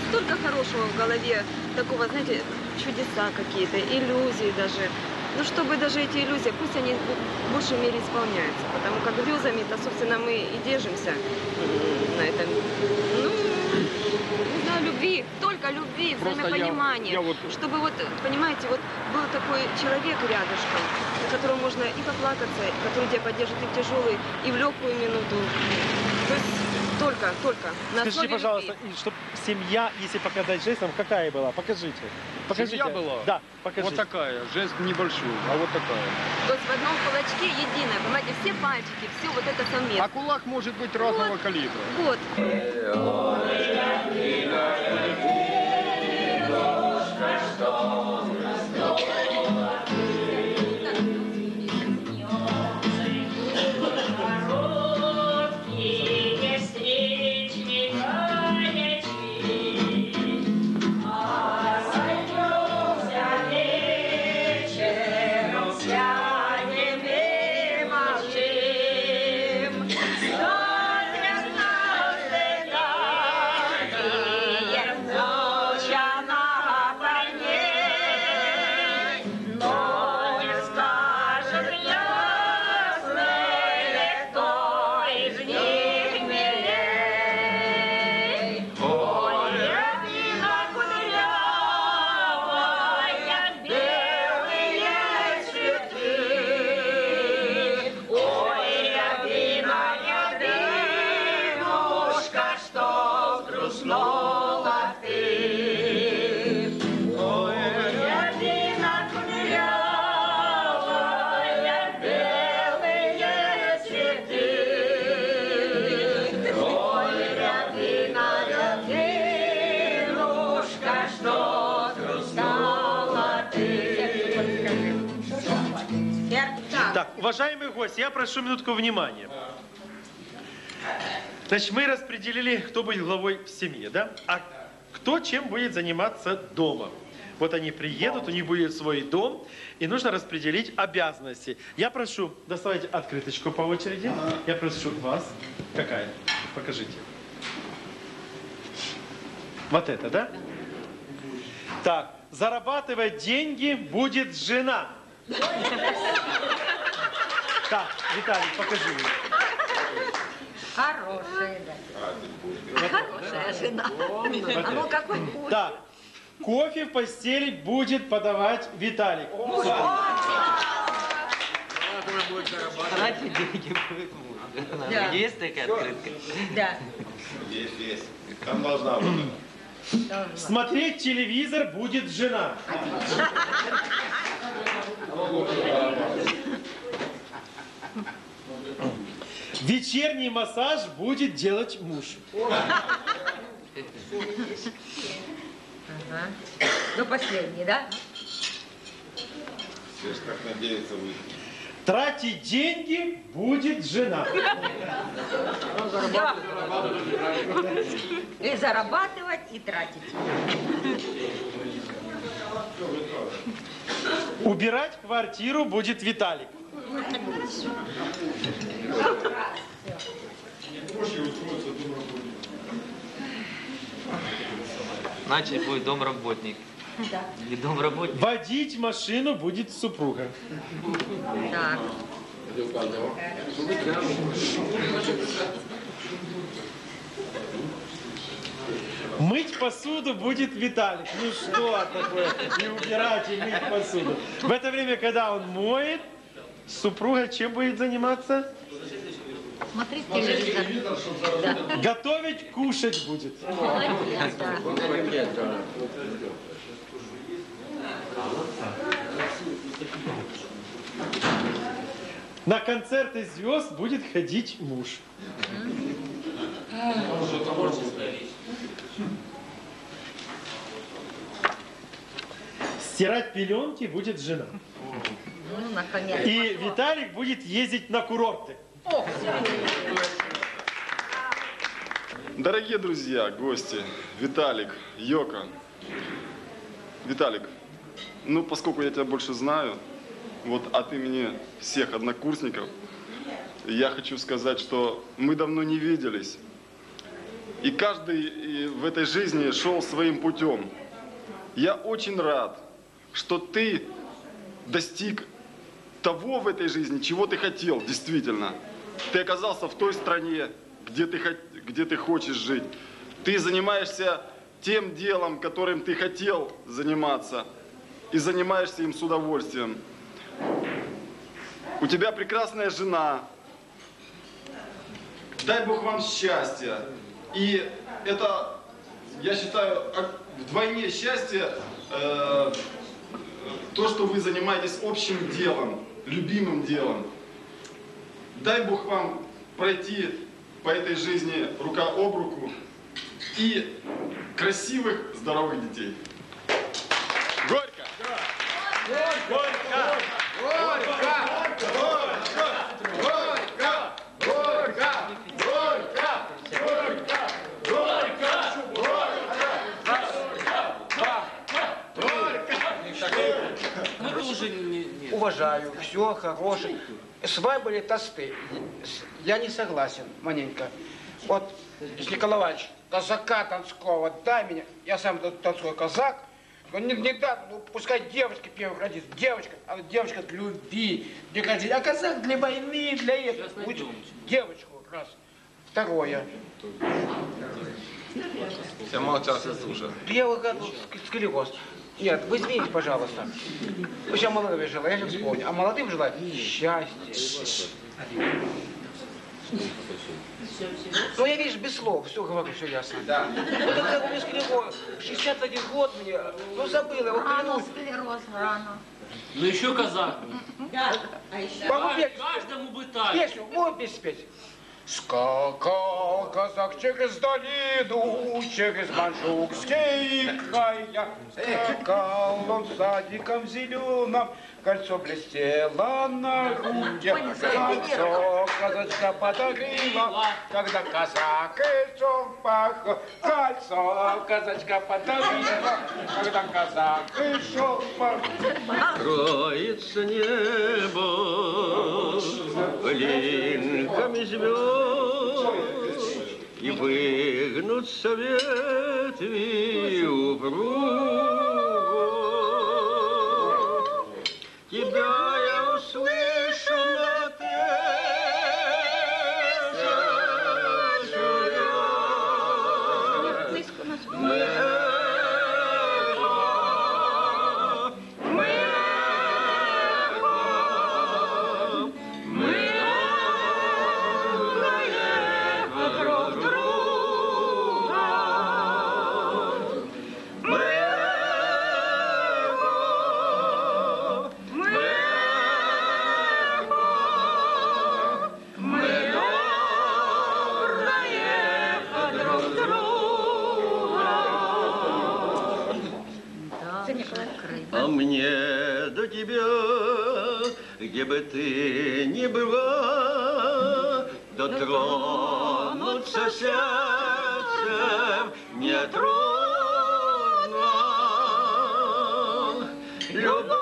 столько хорошего в голове, такого, знаете, чудеса какие-то, иллюзии даже. Ну, чтобы даже эти иллюзии, пусть они в большей мере исполняются, потому как грезами-то, собственно, мы и держимся на этом. Ну, не знаю, любви, только любви, Просто я- взаимопонимания. я вот- Чтобы вот, понимаете, вот был такой человек рядышком, на котором можно и поплакаться, который тебя поддержит и в тяжелую, и в легкую минуту. То есть только, только. На Скажите, пожалуйста, любви. и чтоб семья, если показать жестом, какая была? Покажите. Покажите. Семья была? Да, покажите. Вот такая, жест небольшой, а вот такая. То есть в одном кулачке единое, понимаете, все пальчики, все вот это совместно. А кулак может быть разного калибра. Вот. Гости, я прошу минутку внимания. Значит, мы распределили, кто будет главой в семье, да? А кто чем будет заниматься дома? Вот они приедут, у них будет свой дом, и нужно распределить обязанности. Я прошу, доставайте открыточку по очереди. Я прошу вас. Какая? Покажите. Вот это, да? Так, зарабатывать деньги будет жена. Так, Виталий, покажи мне. Хорошая, да. Хорошая жена. А ну какой вкус. Так, кофе в постели будет подавать Виталик. Тратить деньги будет. Есть такая открытка? Да. Есть, есть. Там должна быть. Смотреть телевизор будет жена. Вечерний массаж будет делать муж. Ага. Ну, последний, да? Все ж как надеется выйти. Тратить деньги будет жена. Да. И зарабатывать, и тратить. Убирать квартиру будет Виталик. Значит, будет домработник. Да. Или домработник. Водить машину будет супруга. Так. Мыть посуду будет Виталик. Ну что такое? И убирать, и мыть посуду. В это время, когда он моет, супруга чем будет заниматься? Смотреть телевизор. Да. Готовить, кушать будет. Молодец, да. На концерты звезд будет ходить муж. Стирать пеленки будет жена. И Виталик будет ездить на курорты. Дорогие друзья, гости, Виталик, Йока. Виталик, ну, поскольку я тебя больше знаю, вот от имени всех однокурсников, я хочу сказать, что мы давно не виделись. И каждый в этой жизни шел своим путем. Я очень рад, что ты достиг того в этой жизни, чего ты хотел, действительно. Ты оказался в той стране, где ты, где ты хочешь жить. Ты занимаешься тем делом, которым ты хотел заниматься, и занимаешься им с удовольствием. У тебя прекрасная жена. Дай Бог вам счастья. И это, я считаю, вдвойне счастье, э, то, что вы занимаетесь общим делом, любимым делом. Дай Бог вам пройти по этой жизни рука об руку и красивых, здоровых детей. Горько! Горько! Горько! Горько! Горько! Горько! Горько! Горько! Уважаю, все хорошее. Свадьба или тосты? Я не согласен, маленько. Вот, Николаевич, казака Донского, дай меня, я сам Донской казак, но не, не да, ну пускай девочка первых родится, девочка, а девочка для любви, для родителей, а казак для войны, для этого. Девочку раз. Второе. Все молчат, все слушают. Я вот сколиоз. Нет, вы извините, пожалуйста. Вы сейчас молодым желаю, я сейчас вспомню. А молодым желаю счастья. Ну, я, видишь, без слов, все говорю, все ясно. Да. Вот это у меня сколиоз, 61 год мне, ну забыл, я вот клянусь. склероз рано. Ну еще казак. Да, а еще... Могу петь? Каждому бы так. Песню, могу песню спеть? Скакал казак через долину, через манчжурские края. Скакал он садиком зеленым, кольцо блестело на груди. Кольцо казачка подарила, когда казак идем пах. Кольцо казачка подарила, когда казак шел пах. Кроется небо блинками звезд, И выгнутся ветви упругу. Que dói aos suíços. Где бы ты ни была, дотронуться сердцем не трудно. Любовь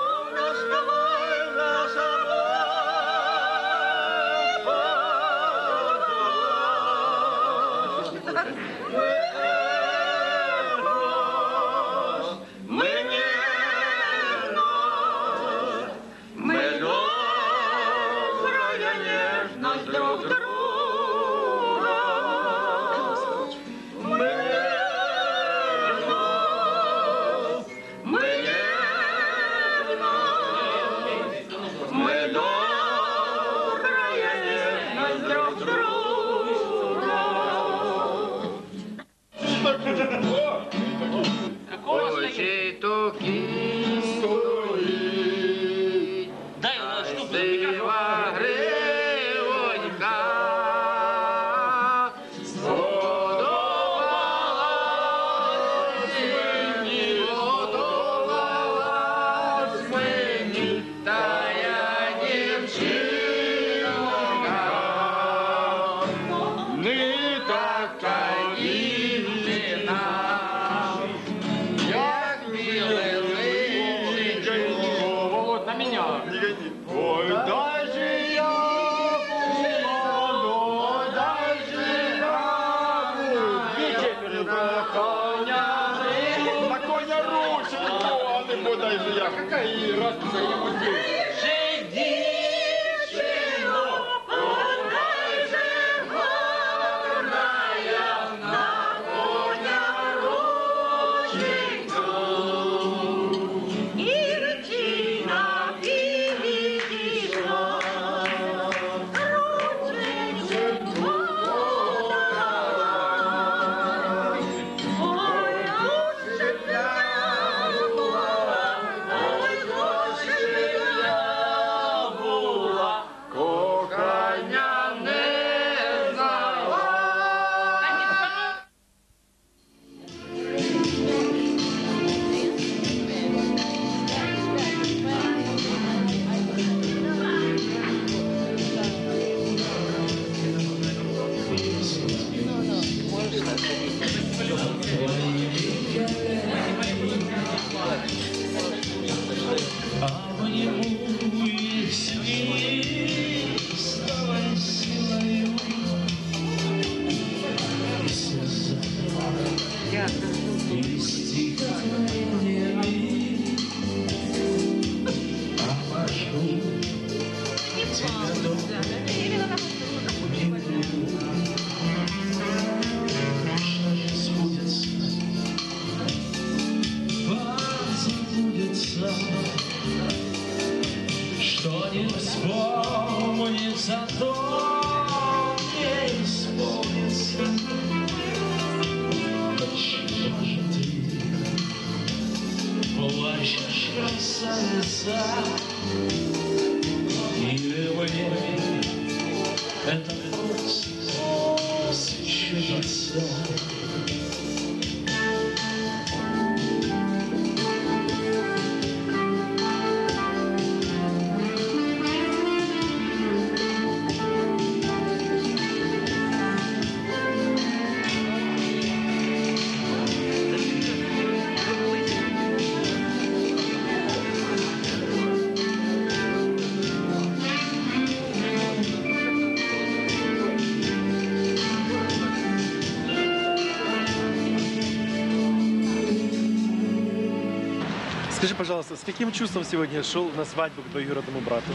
Скажи, пожалуйста, с каким чувством сегодня шел на свадьбу к двоюродному брату?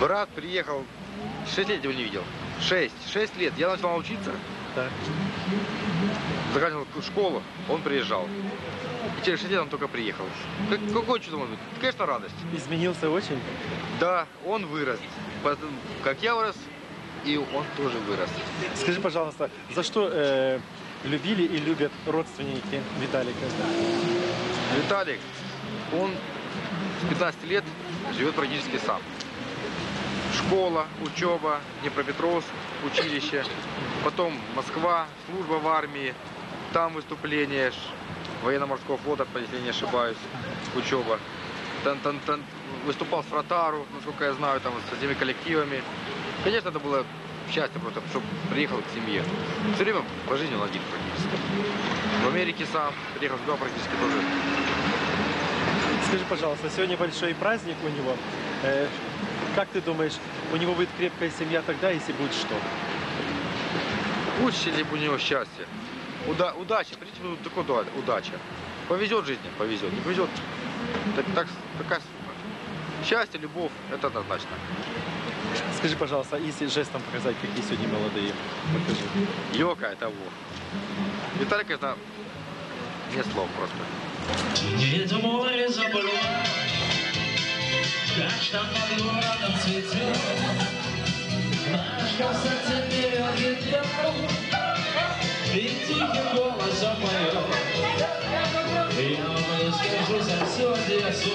Брат приехал, 6 лет его не видел. 6, 6 лет. Я начал учиться. Так. Заканчивал школу, он приезжал. И через 6 лет он только приехал. Как, какое чувство может быть? Конечно, радость. Изменился очень? Да, он вырос. Как я вырос, и он тоже вырос. Скажи, пожалуйста, за что э, любили и любят родственники Виталика? Виталик, он с 15 лет живет практически сам. Школа, учеба, Днепропетровск, училище, потом Москва, служба в армии, там выступление военно-морского флота, если не ошибаюсь, учеба. Тан- тан- тан- выступал с Ротару, насколько я знаю, там с этими коллективами. Конечно, это было счастье просто, чтобы приехал к семье. Все время по жизни он один практически. В Америке сам, приехал сюда практически тоже Скажи, пожалуйста, сегодня большой праздник у него. Э, как ты думаешь, у него будет крепкая семья тогда, если будет что? Будь ли у него счастье. Уда удача, всего, такое да, удача. Повезет жизни, повезет. Не повезет, так, так, такая. Счастье, любовь, это однозначно. Скажи, пожалуйста, если жестом показать, какие сегодня молодые, покажи. Йока, это вот. Виталик, это не слов просто. Где-то море забыло, как там над городом цветет. Наш красавец берет гитару и тихим голосом поет. Я вам не скажу за всю Одессу,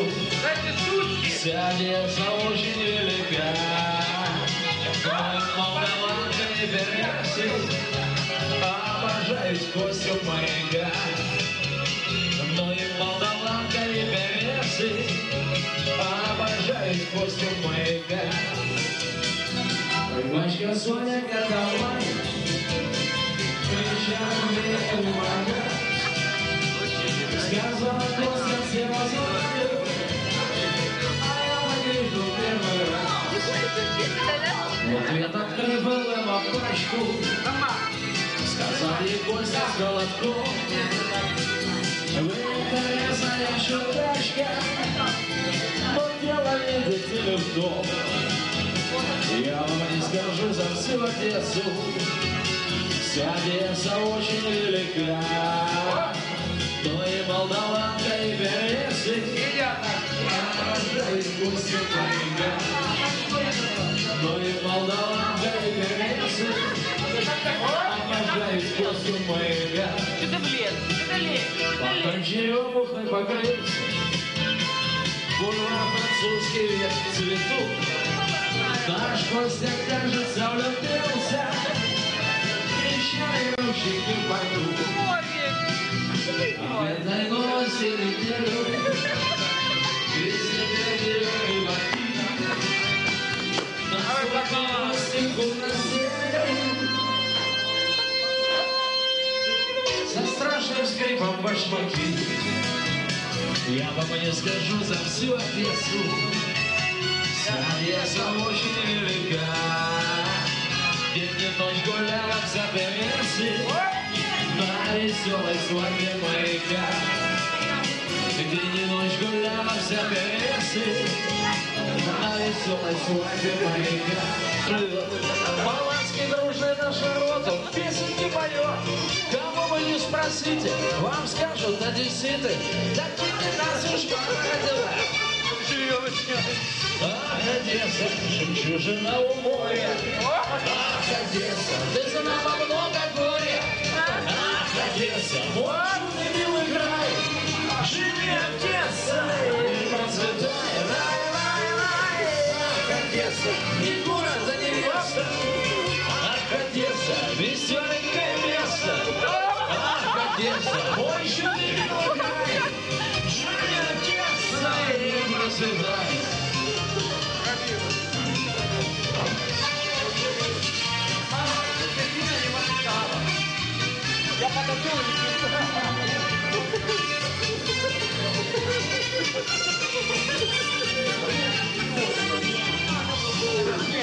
вся Одесса очень велика. Мой молдаванка не переси, обожаю костюм маяка. Рыбачка Соня готова Кричат мне бумага Сказала Костя все возможно А я выгляжу первый раз В ответ открыв ему пачку. Сказал ей Костя с холодком вы интересная далека, но дело ли в том, я вам не скажу за всю Одессу, вся Одесса очень велика, но и молдаванка, и обожаю гостю маяка, но и молдаванка, и пересы, обожаю гостю маяка. Что-то в лес, что-то лес, что-то лес. Под черемухой покрылся, французский век цвету. Наш Костя, кажется, влюбился, Кричали ручики пойду. А в этой новости неделю Везде переделали баки. На хвостику на Со страшным скрипом башмаки Я вам не скажу за всю Одессу Одесса очень велика День и ночь гуляла вся пересы На веселой свадьбе маяка День и ночь гуляла вся пересы На веселой свадьбе маяка Маланский дружный наш народ, он песенки поет. Кого вы не спросите, вам скажут одесситы. Такими нас уж родила. Ах, Одесса, жемчужина у моря. Ах, Одесса,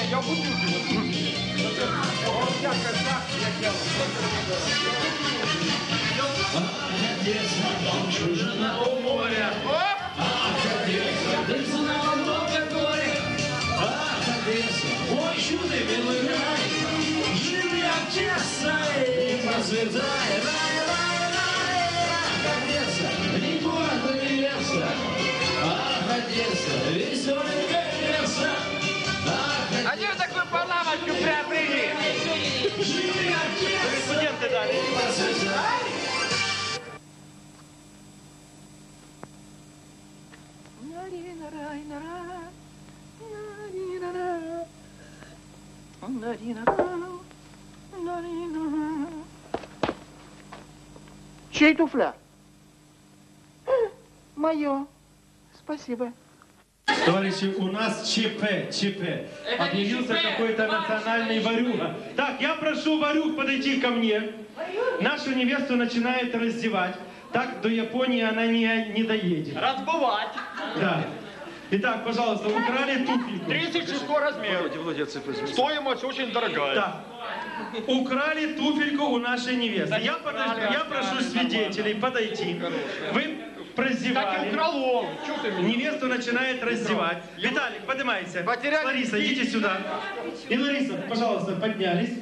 Я бутылки Одесса, жемчужина у моря. Ах, Одесса, ты знала много горя. Ах, Одесса, мой чудный милый рай. Живи, Одесса, и процветай. А невеста. Ах, Одесса, веселенькое место. Ах, А где такую панамочку приобрели? Одесса, Студенты дали. Чей туфля? Мое. Спасибо. Товарищи, у нас ЧП, ЧП. Объявился какой-то национальный варюга. Так, я прошу варюг подойти ко мне. Нашу невесту начинает раздевать. Так до Японии она не, не доедет. Разбывать. Да. Итак, пожалуйста, украли туфельку. 36 размер. Стоимость очень дорогая. Так. Украли туфельку у нашей невесты. Я, подожду, я прошу свидетелей подойти. Вы прозевали. Так и украл ты меня? Невесту начинает раздевать. Виталик, поднимайся. Лариса, идите сюда. И Лариса, пожалуйста, поднялись.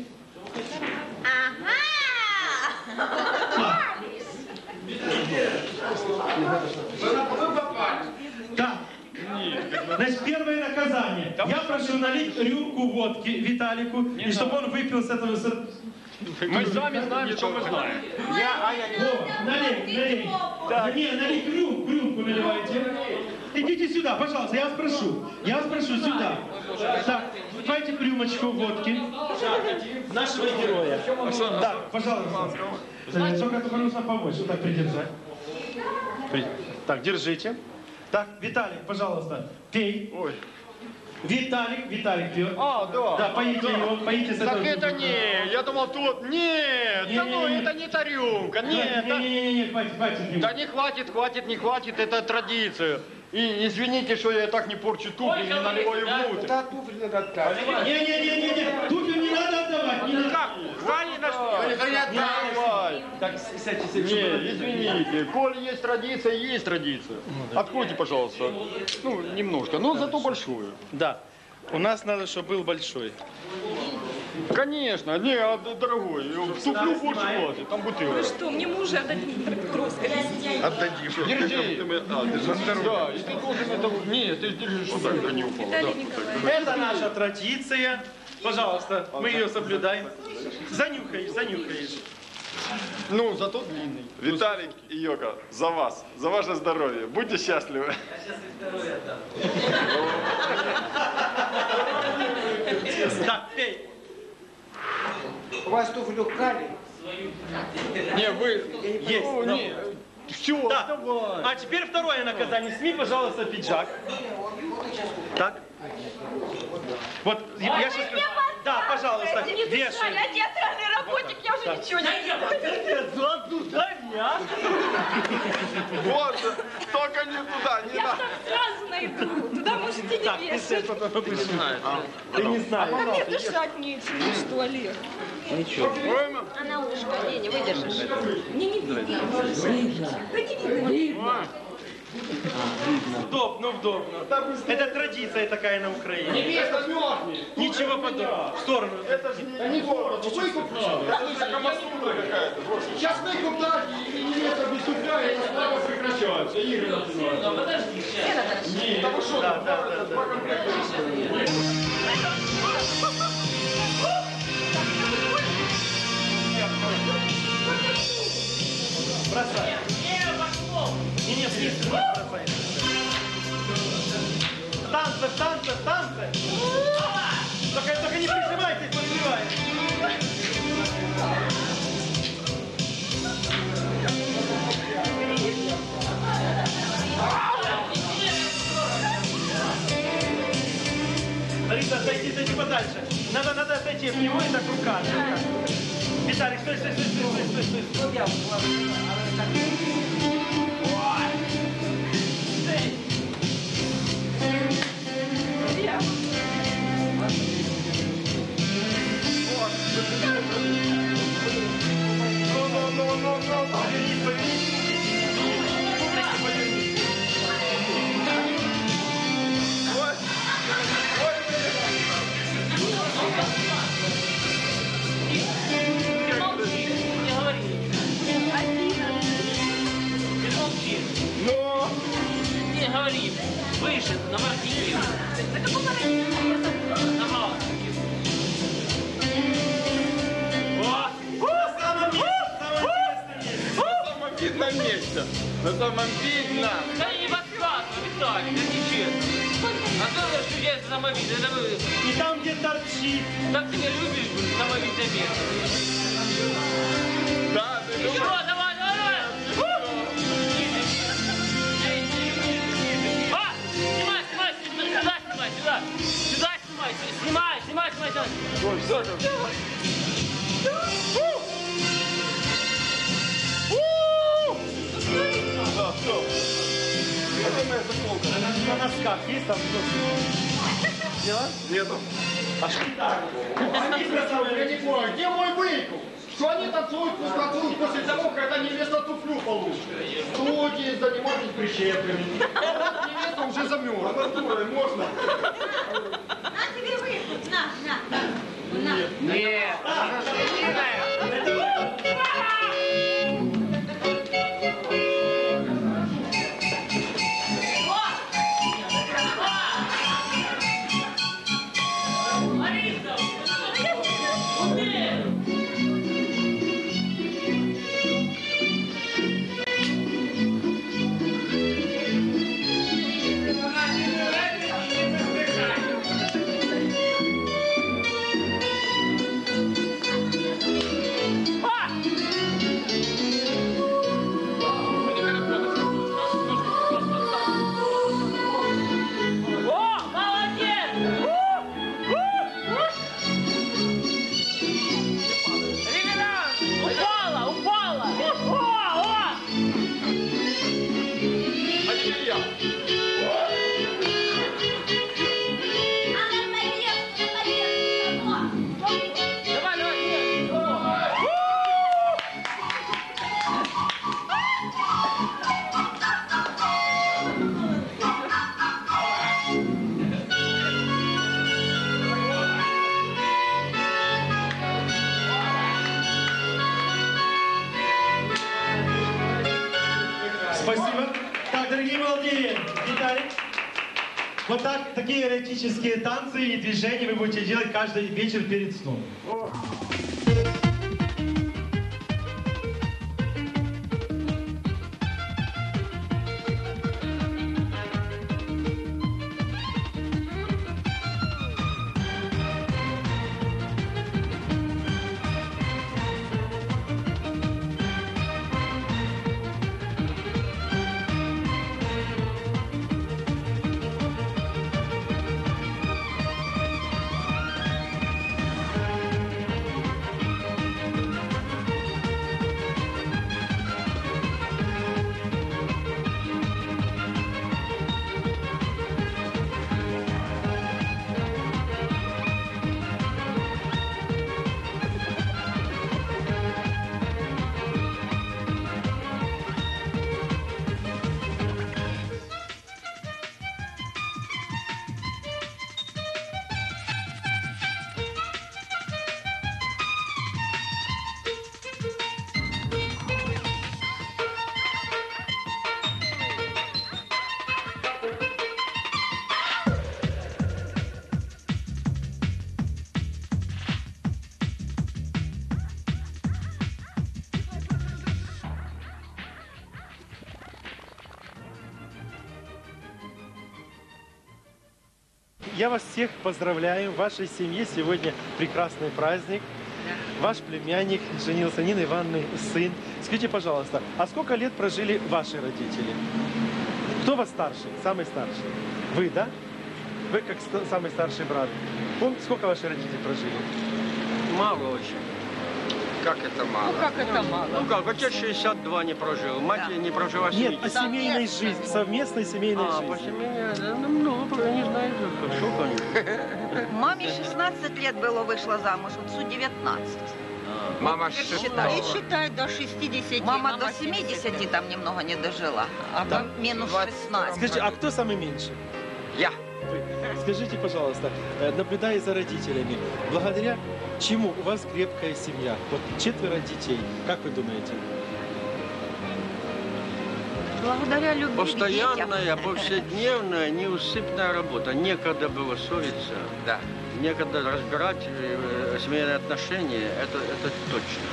Так. Значит, первое наказание. Я прошу налить рюмку водки Виталику, и чтобы он выпил с этого... Мы сами знаем, что мы знаем. Я, а я не... Вова, налей, налей. Да не, налей рюмку, рюмку наливайте. Идите сюда, пожалуйста, я вас прошу. Я вас прошу сюда. Так, давайте рюмочку водки. Нашего героя. Так, пожалуйста. Э, Только, только нужно помочь, вот так придержать. При- Так, держите. Так, Виталик, пожалуйста, пей. Ой. Виталик, Виталик пьет. А, да. Да, поите Да. его, поите с Так это не, я думал тут, нет, Не, да не, ну не. это не та рюмка, нет. да- Не-не-не, хватит, хватит. ему. Да не хватит, хватит, не хватит, это традиция. И извините, что я так не порчу туфли, не наливаю внутрь. Да, туфли надо отдать. Не-не-не-не, туфель не надо отдавать, не надо. Пахали на что? Давай. Так, сядьте, сядьте. Не, извините, коль есть традиция, есть традиция. Откройте, пожалуйста. Ну, немножко, но зато большую. Да. У нас надо, чтобы был большой. Конечно, не, а, дорогой, туплю больше хватит, там бутылка. Вы что, мне мужа отдадим Петровской? Отдадим. Держи. А, Да, и ты должен это... Нет, ты держи, чтобы рыбка не да. Николаевич. Это наша традиция. Пожалуйста, мы ее соблюдаем. Занюхаешь, занюхаешь. Ну, зато длинный. Виталик и Йока, за вас, за ваше здоровье. Будьте счастливы. Так, пей. У вас туфли украли? Не, вы... Есть. Ну, не, все, Да. давай. А теперь второе наказание. Сними, пожалуйста, пиджак. Так. Вот, я сейчас... Да, пожалуйста, вешай. Я театральный работник, я уже ничего не <laughs> Вот, только не туда, не Я надо. там сразу найду. Можете Так, не ты обычно. Ты не знаешь. А мне дышать нечем, что, Олег? Ничего. А на ушко, не, не выдержишь. Не, не видно. Да не видно. Удобно, удобно. Это традиция такая на Украине. Невеста мертвый. Ничего подобного. В сторону. Это же не... Форма, выкуп. Это же камасура какая-то. Сейчас выкуп дать, и невеста без супля, и слава прекращается. Игры начинаются. Подожди, сейчас. Нет, да вы что, Да, да, два комплекта. Бросай. Не, не, вниз, вниз бросай. Танцы, танцы, танцы. Только, только не прижимайтесь, подбивайте. Лариса, отойди, отойди подальше. Надо, надо отойти от него и так рука. Виталик, стой, стой, стой, стой, стой, стой, стой. Говори. Выше, на мордине. На галстуке. О! Самое На самом видном месте. На самом видном. Да не подсказывай, Виталий, это нечестно. А то, что я самовидный, это вы... И там, где торчит. Так ты меня любишь, блин, самовидное место. Да, ты Еще, давай, давай, давай. А, снимай, снимай, сюда снимай, сюда. Сюда снимай, снимай, снимай, снимай, снимай. Ой, все как... Моя заколка. На носках есть там что-то? Сняла? Нету. А что? Я не понял, где мой выкуп? Что они танцуют, пусть танцуют после того, когда невеста туфлю получит. Студии, занимайтесь прищепками. Невеста уже замерзла. Натурой можно? На тебе выкуп, на, на, на. Нет. Лариса, эротические танцы и движения вы будете делать каждый вечер перед сном. Вас всех поздравляю. В вашей семье сегодня прекрасный праздник. Ваш племянник женился, Нина Ивановна, сын. Скажите, пожалуйста, а сколько лет прожили ваши родители? Кто вас старший, самый старший? Вы, да? Вы как ст- самый старший брат. Помните, сколько ваши родители прожили? Мало очень. Как это мало? Ну как это мало? Ну как, отец 62 не прожил, мать не прожила 70. Нет, по семейной жизни, совместной семейной А, жизни. по семейной, да, ну что, конечно. Маме 16 лет было, вышла замуж, отцу 19. Мама Теперь 16. считай. И считай до 60. Мама до 70 там немного не дожила, а Да. там минус 16. Скажите, а кто самый меньший? Я. Скажите, пожалуйста, э, наблюдая за родителями, благодаря чему у вас крепкая семья? Вот четверо детей. Как вы думаете? Благодаря любви. Постоянная, повседневная, неусыпная работа. Некогда было ссориться. Да. Некогда разбирать э, семейные отношения. Это, это точно.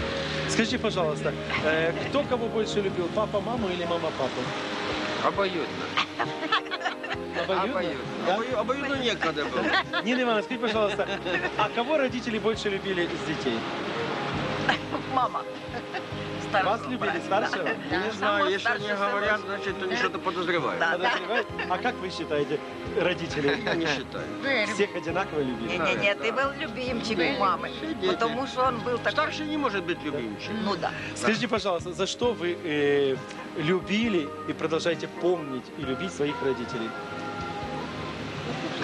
Скажите, пожалуйста, э, кто кого больше любил, папа маму или мама папу? Обоюдно. Обоюдно? Да? Обою- Обоюдно некогда было. Нина Ивановна, скажите, пожалуйста, а кого родители больше любили из детей? Мама. Вас любили старшего? Не знаю, если они говорят, значит, они что-то подозревают. Подозревают? А как вы считаете, родители? Я не считаю. Всех одинаково любили? Не-не-не, ты был любимчик у мамы, потому что он был такой... Старший не может быть любимчик. Ну да. Скажите, пожалуйста, за что вы э, любили и продолжаете помнить и любить своих родителей?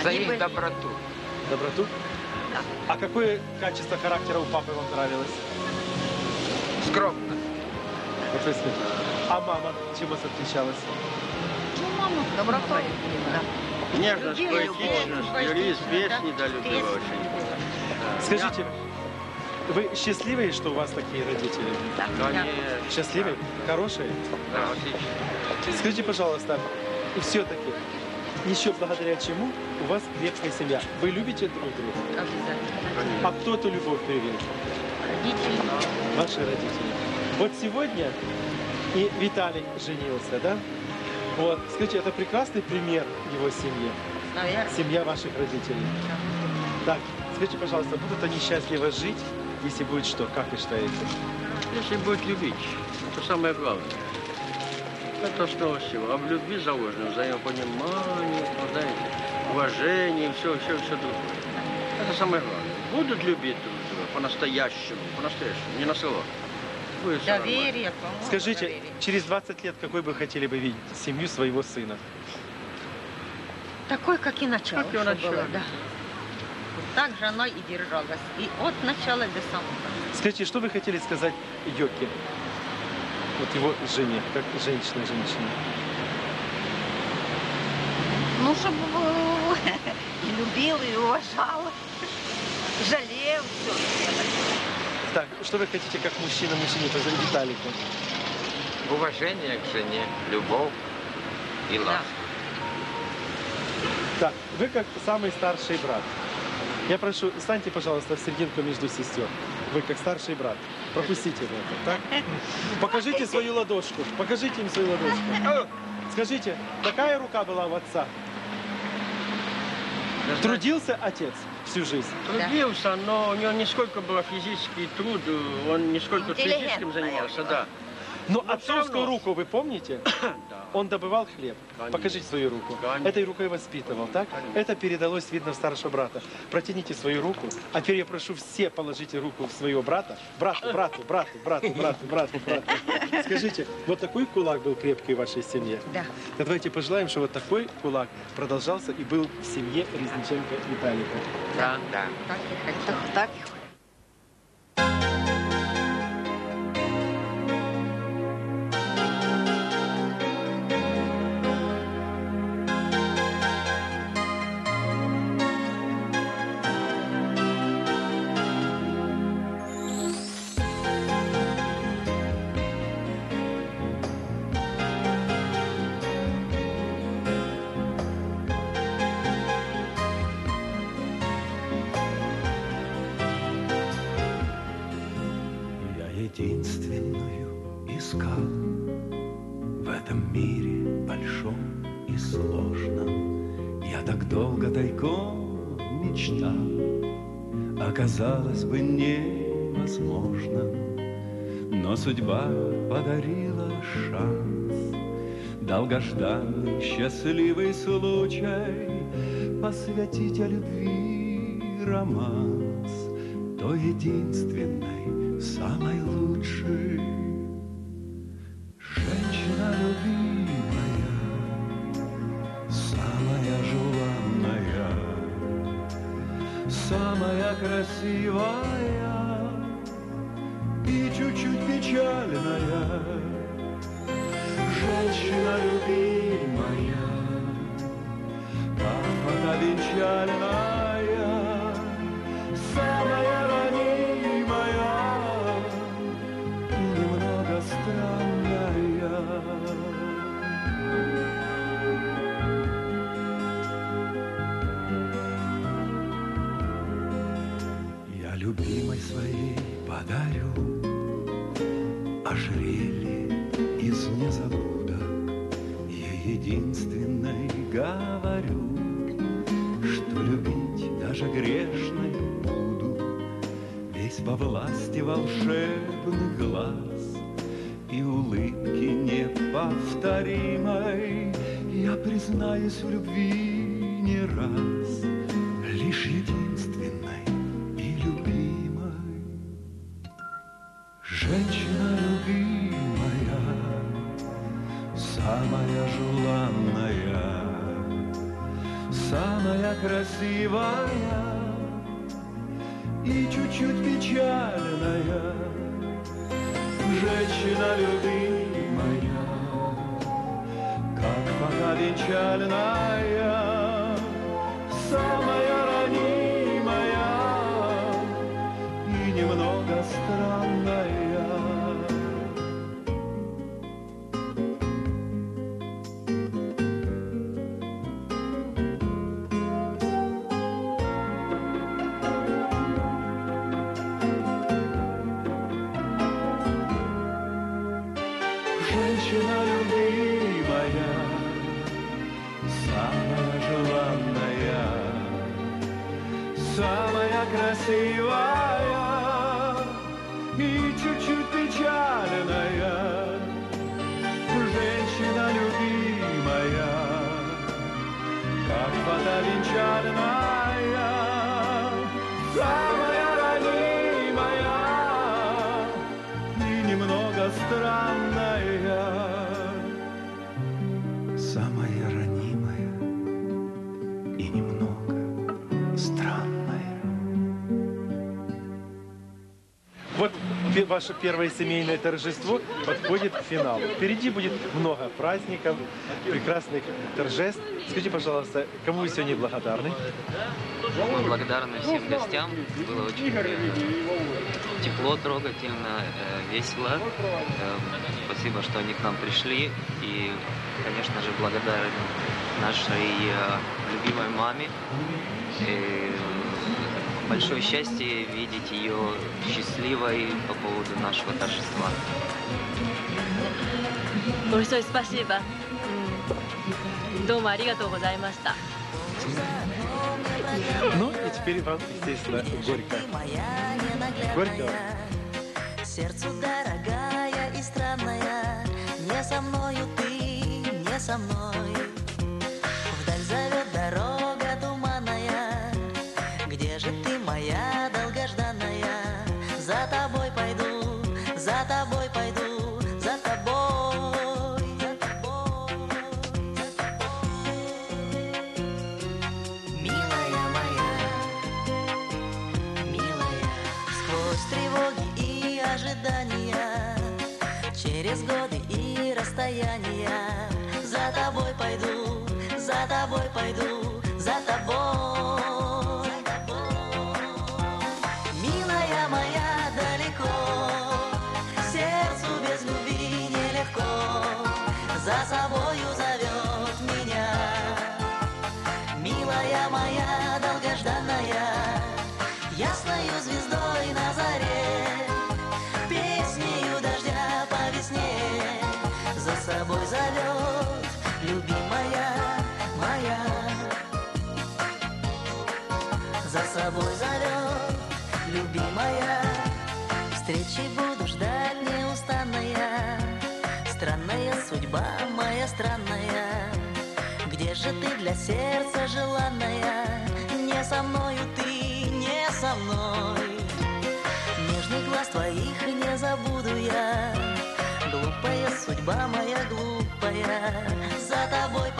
За Они их были- доброту. Доброту? А какое качество характера у папы вам нравилось? Скромно. Скажите. А мама чем вас отличалась? Ну, мама добротой. Да. Нежность, поэтичность, юрист, поэтичность, песни, да, любила Песни очень. Скажите, вы счастливые, что у вас такие родители? Конечно. Счастливые? Хорошие? Да, отлично. Скажите, пожалуйста, и все-таки, еще благодаря чему у вас крепкая семья? Вы любите друг друга? Обязательно. А кто эту любовь привил? Родители. Ваши родители. Вот сегодня и Виталий женился, да? Вот, скажите, это прекрасный пример его семьи. Наверное. Семья ваших родителей. Так, скажите, пожалуйста, будут они счастливо жить, если будет что? Как вы считаете? Если будет любить, это самое главное. Это основа всего. А в любви заложено взаимопонимание, вот знаете, уважение, все, все, все другое. Это самое главное. Будут любить друг друга по-настоящему, по-настоящему, не на словах. Нормально. Доверие, по-моему, Скажите, доверие. через 20 лет какой бы хотели бы видеть семью своего сына? Такой, как и начало. Как и начале. было, да. Так же оно и держалось. И от начала до самого. Скажите, что вы хотели сказать Йоке? Вот его жене, как женщина женщине. Ну, чтобы <laughs> и любил, и уважал, жалел все. Так, что вы хотите как мужчина мужчине позвонить Виталику? Уважение к жене, любовь и ласка. Так, вы как самый старший брат. Я прошу, станьте, пожалуйста, в серединку между сестер. Вы как старший брат. Пропустите это, так? Покажите свою ладошку. Покажите им свою ладошку. Скажите, какая рука была у отца? Трудился отец всю жизнь? Трудился, но у него не сколько было физический труд, он не сколько физическим занимался, да. Но отцовскую руку вы помните? <coughs> Он добывал хлеб. Покажите свою руку. Этой рукой воспитывал, так? Это передалось, видно, в старшего брата. Протяните свою руку. А теперь я прошу все положите руку в своего брата. Брату, брату, брату, брату, брату, брату, брату. Скажите, вот такой кулак был крепкий в вашей семье? Да. Давайте пожелаем, чтобы вот такой кулак продолжался и был в семье Резниченко Виталика. Да, да. Так и хочу. Так и хочу. Судьба подарила шанс. Долгожданный счастливый случай Посвятить о любви романс. То единственной, самой лучшей. Женщина любимая Самая желанная Самая красивая future. Весь во власти волшебных глаз И улыбки неповторимой Я признаюсь в любви не раз ваше первое семейное торжество подходит к финалу. Впереди будет много праздников, прекрасных торжеств. Скажите, пожалуйста, кому вы сегодня благодарны? Мы благодарны всем гостям. Было очень э, тепло, трогательно, э, весело. Э, Спасибо, что они к нам пришли. И, конечно же, благодарен нашей э, любимой маме. И большое счастье видеть ее счастливой по поводу нашего торжества. Большое спасибо. Дома, аригато гозаймаста. Ну и теперь вам, естественно, горько. Горько. Сердцу дорогая и странная, не со мною ты, не со мной. Собой зовет любимая моя. За собой зовет любимая, Встречи буду ждать неустанная, Странная судьба моя странная, где же ты для сердца желанная? Не со мною ты, не со мной. Нежных глаз твоих не забуду я. Глупая судьба моя глупая. За тобой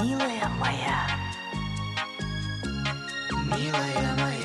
Милая моя, милая моя,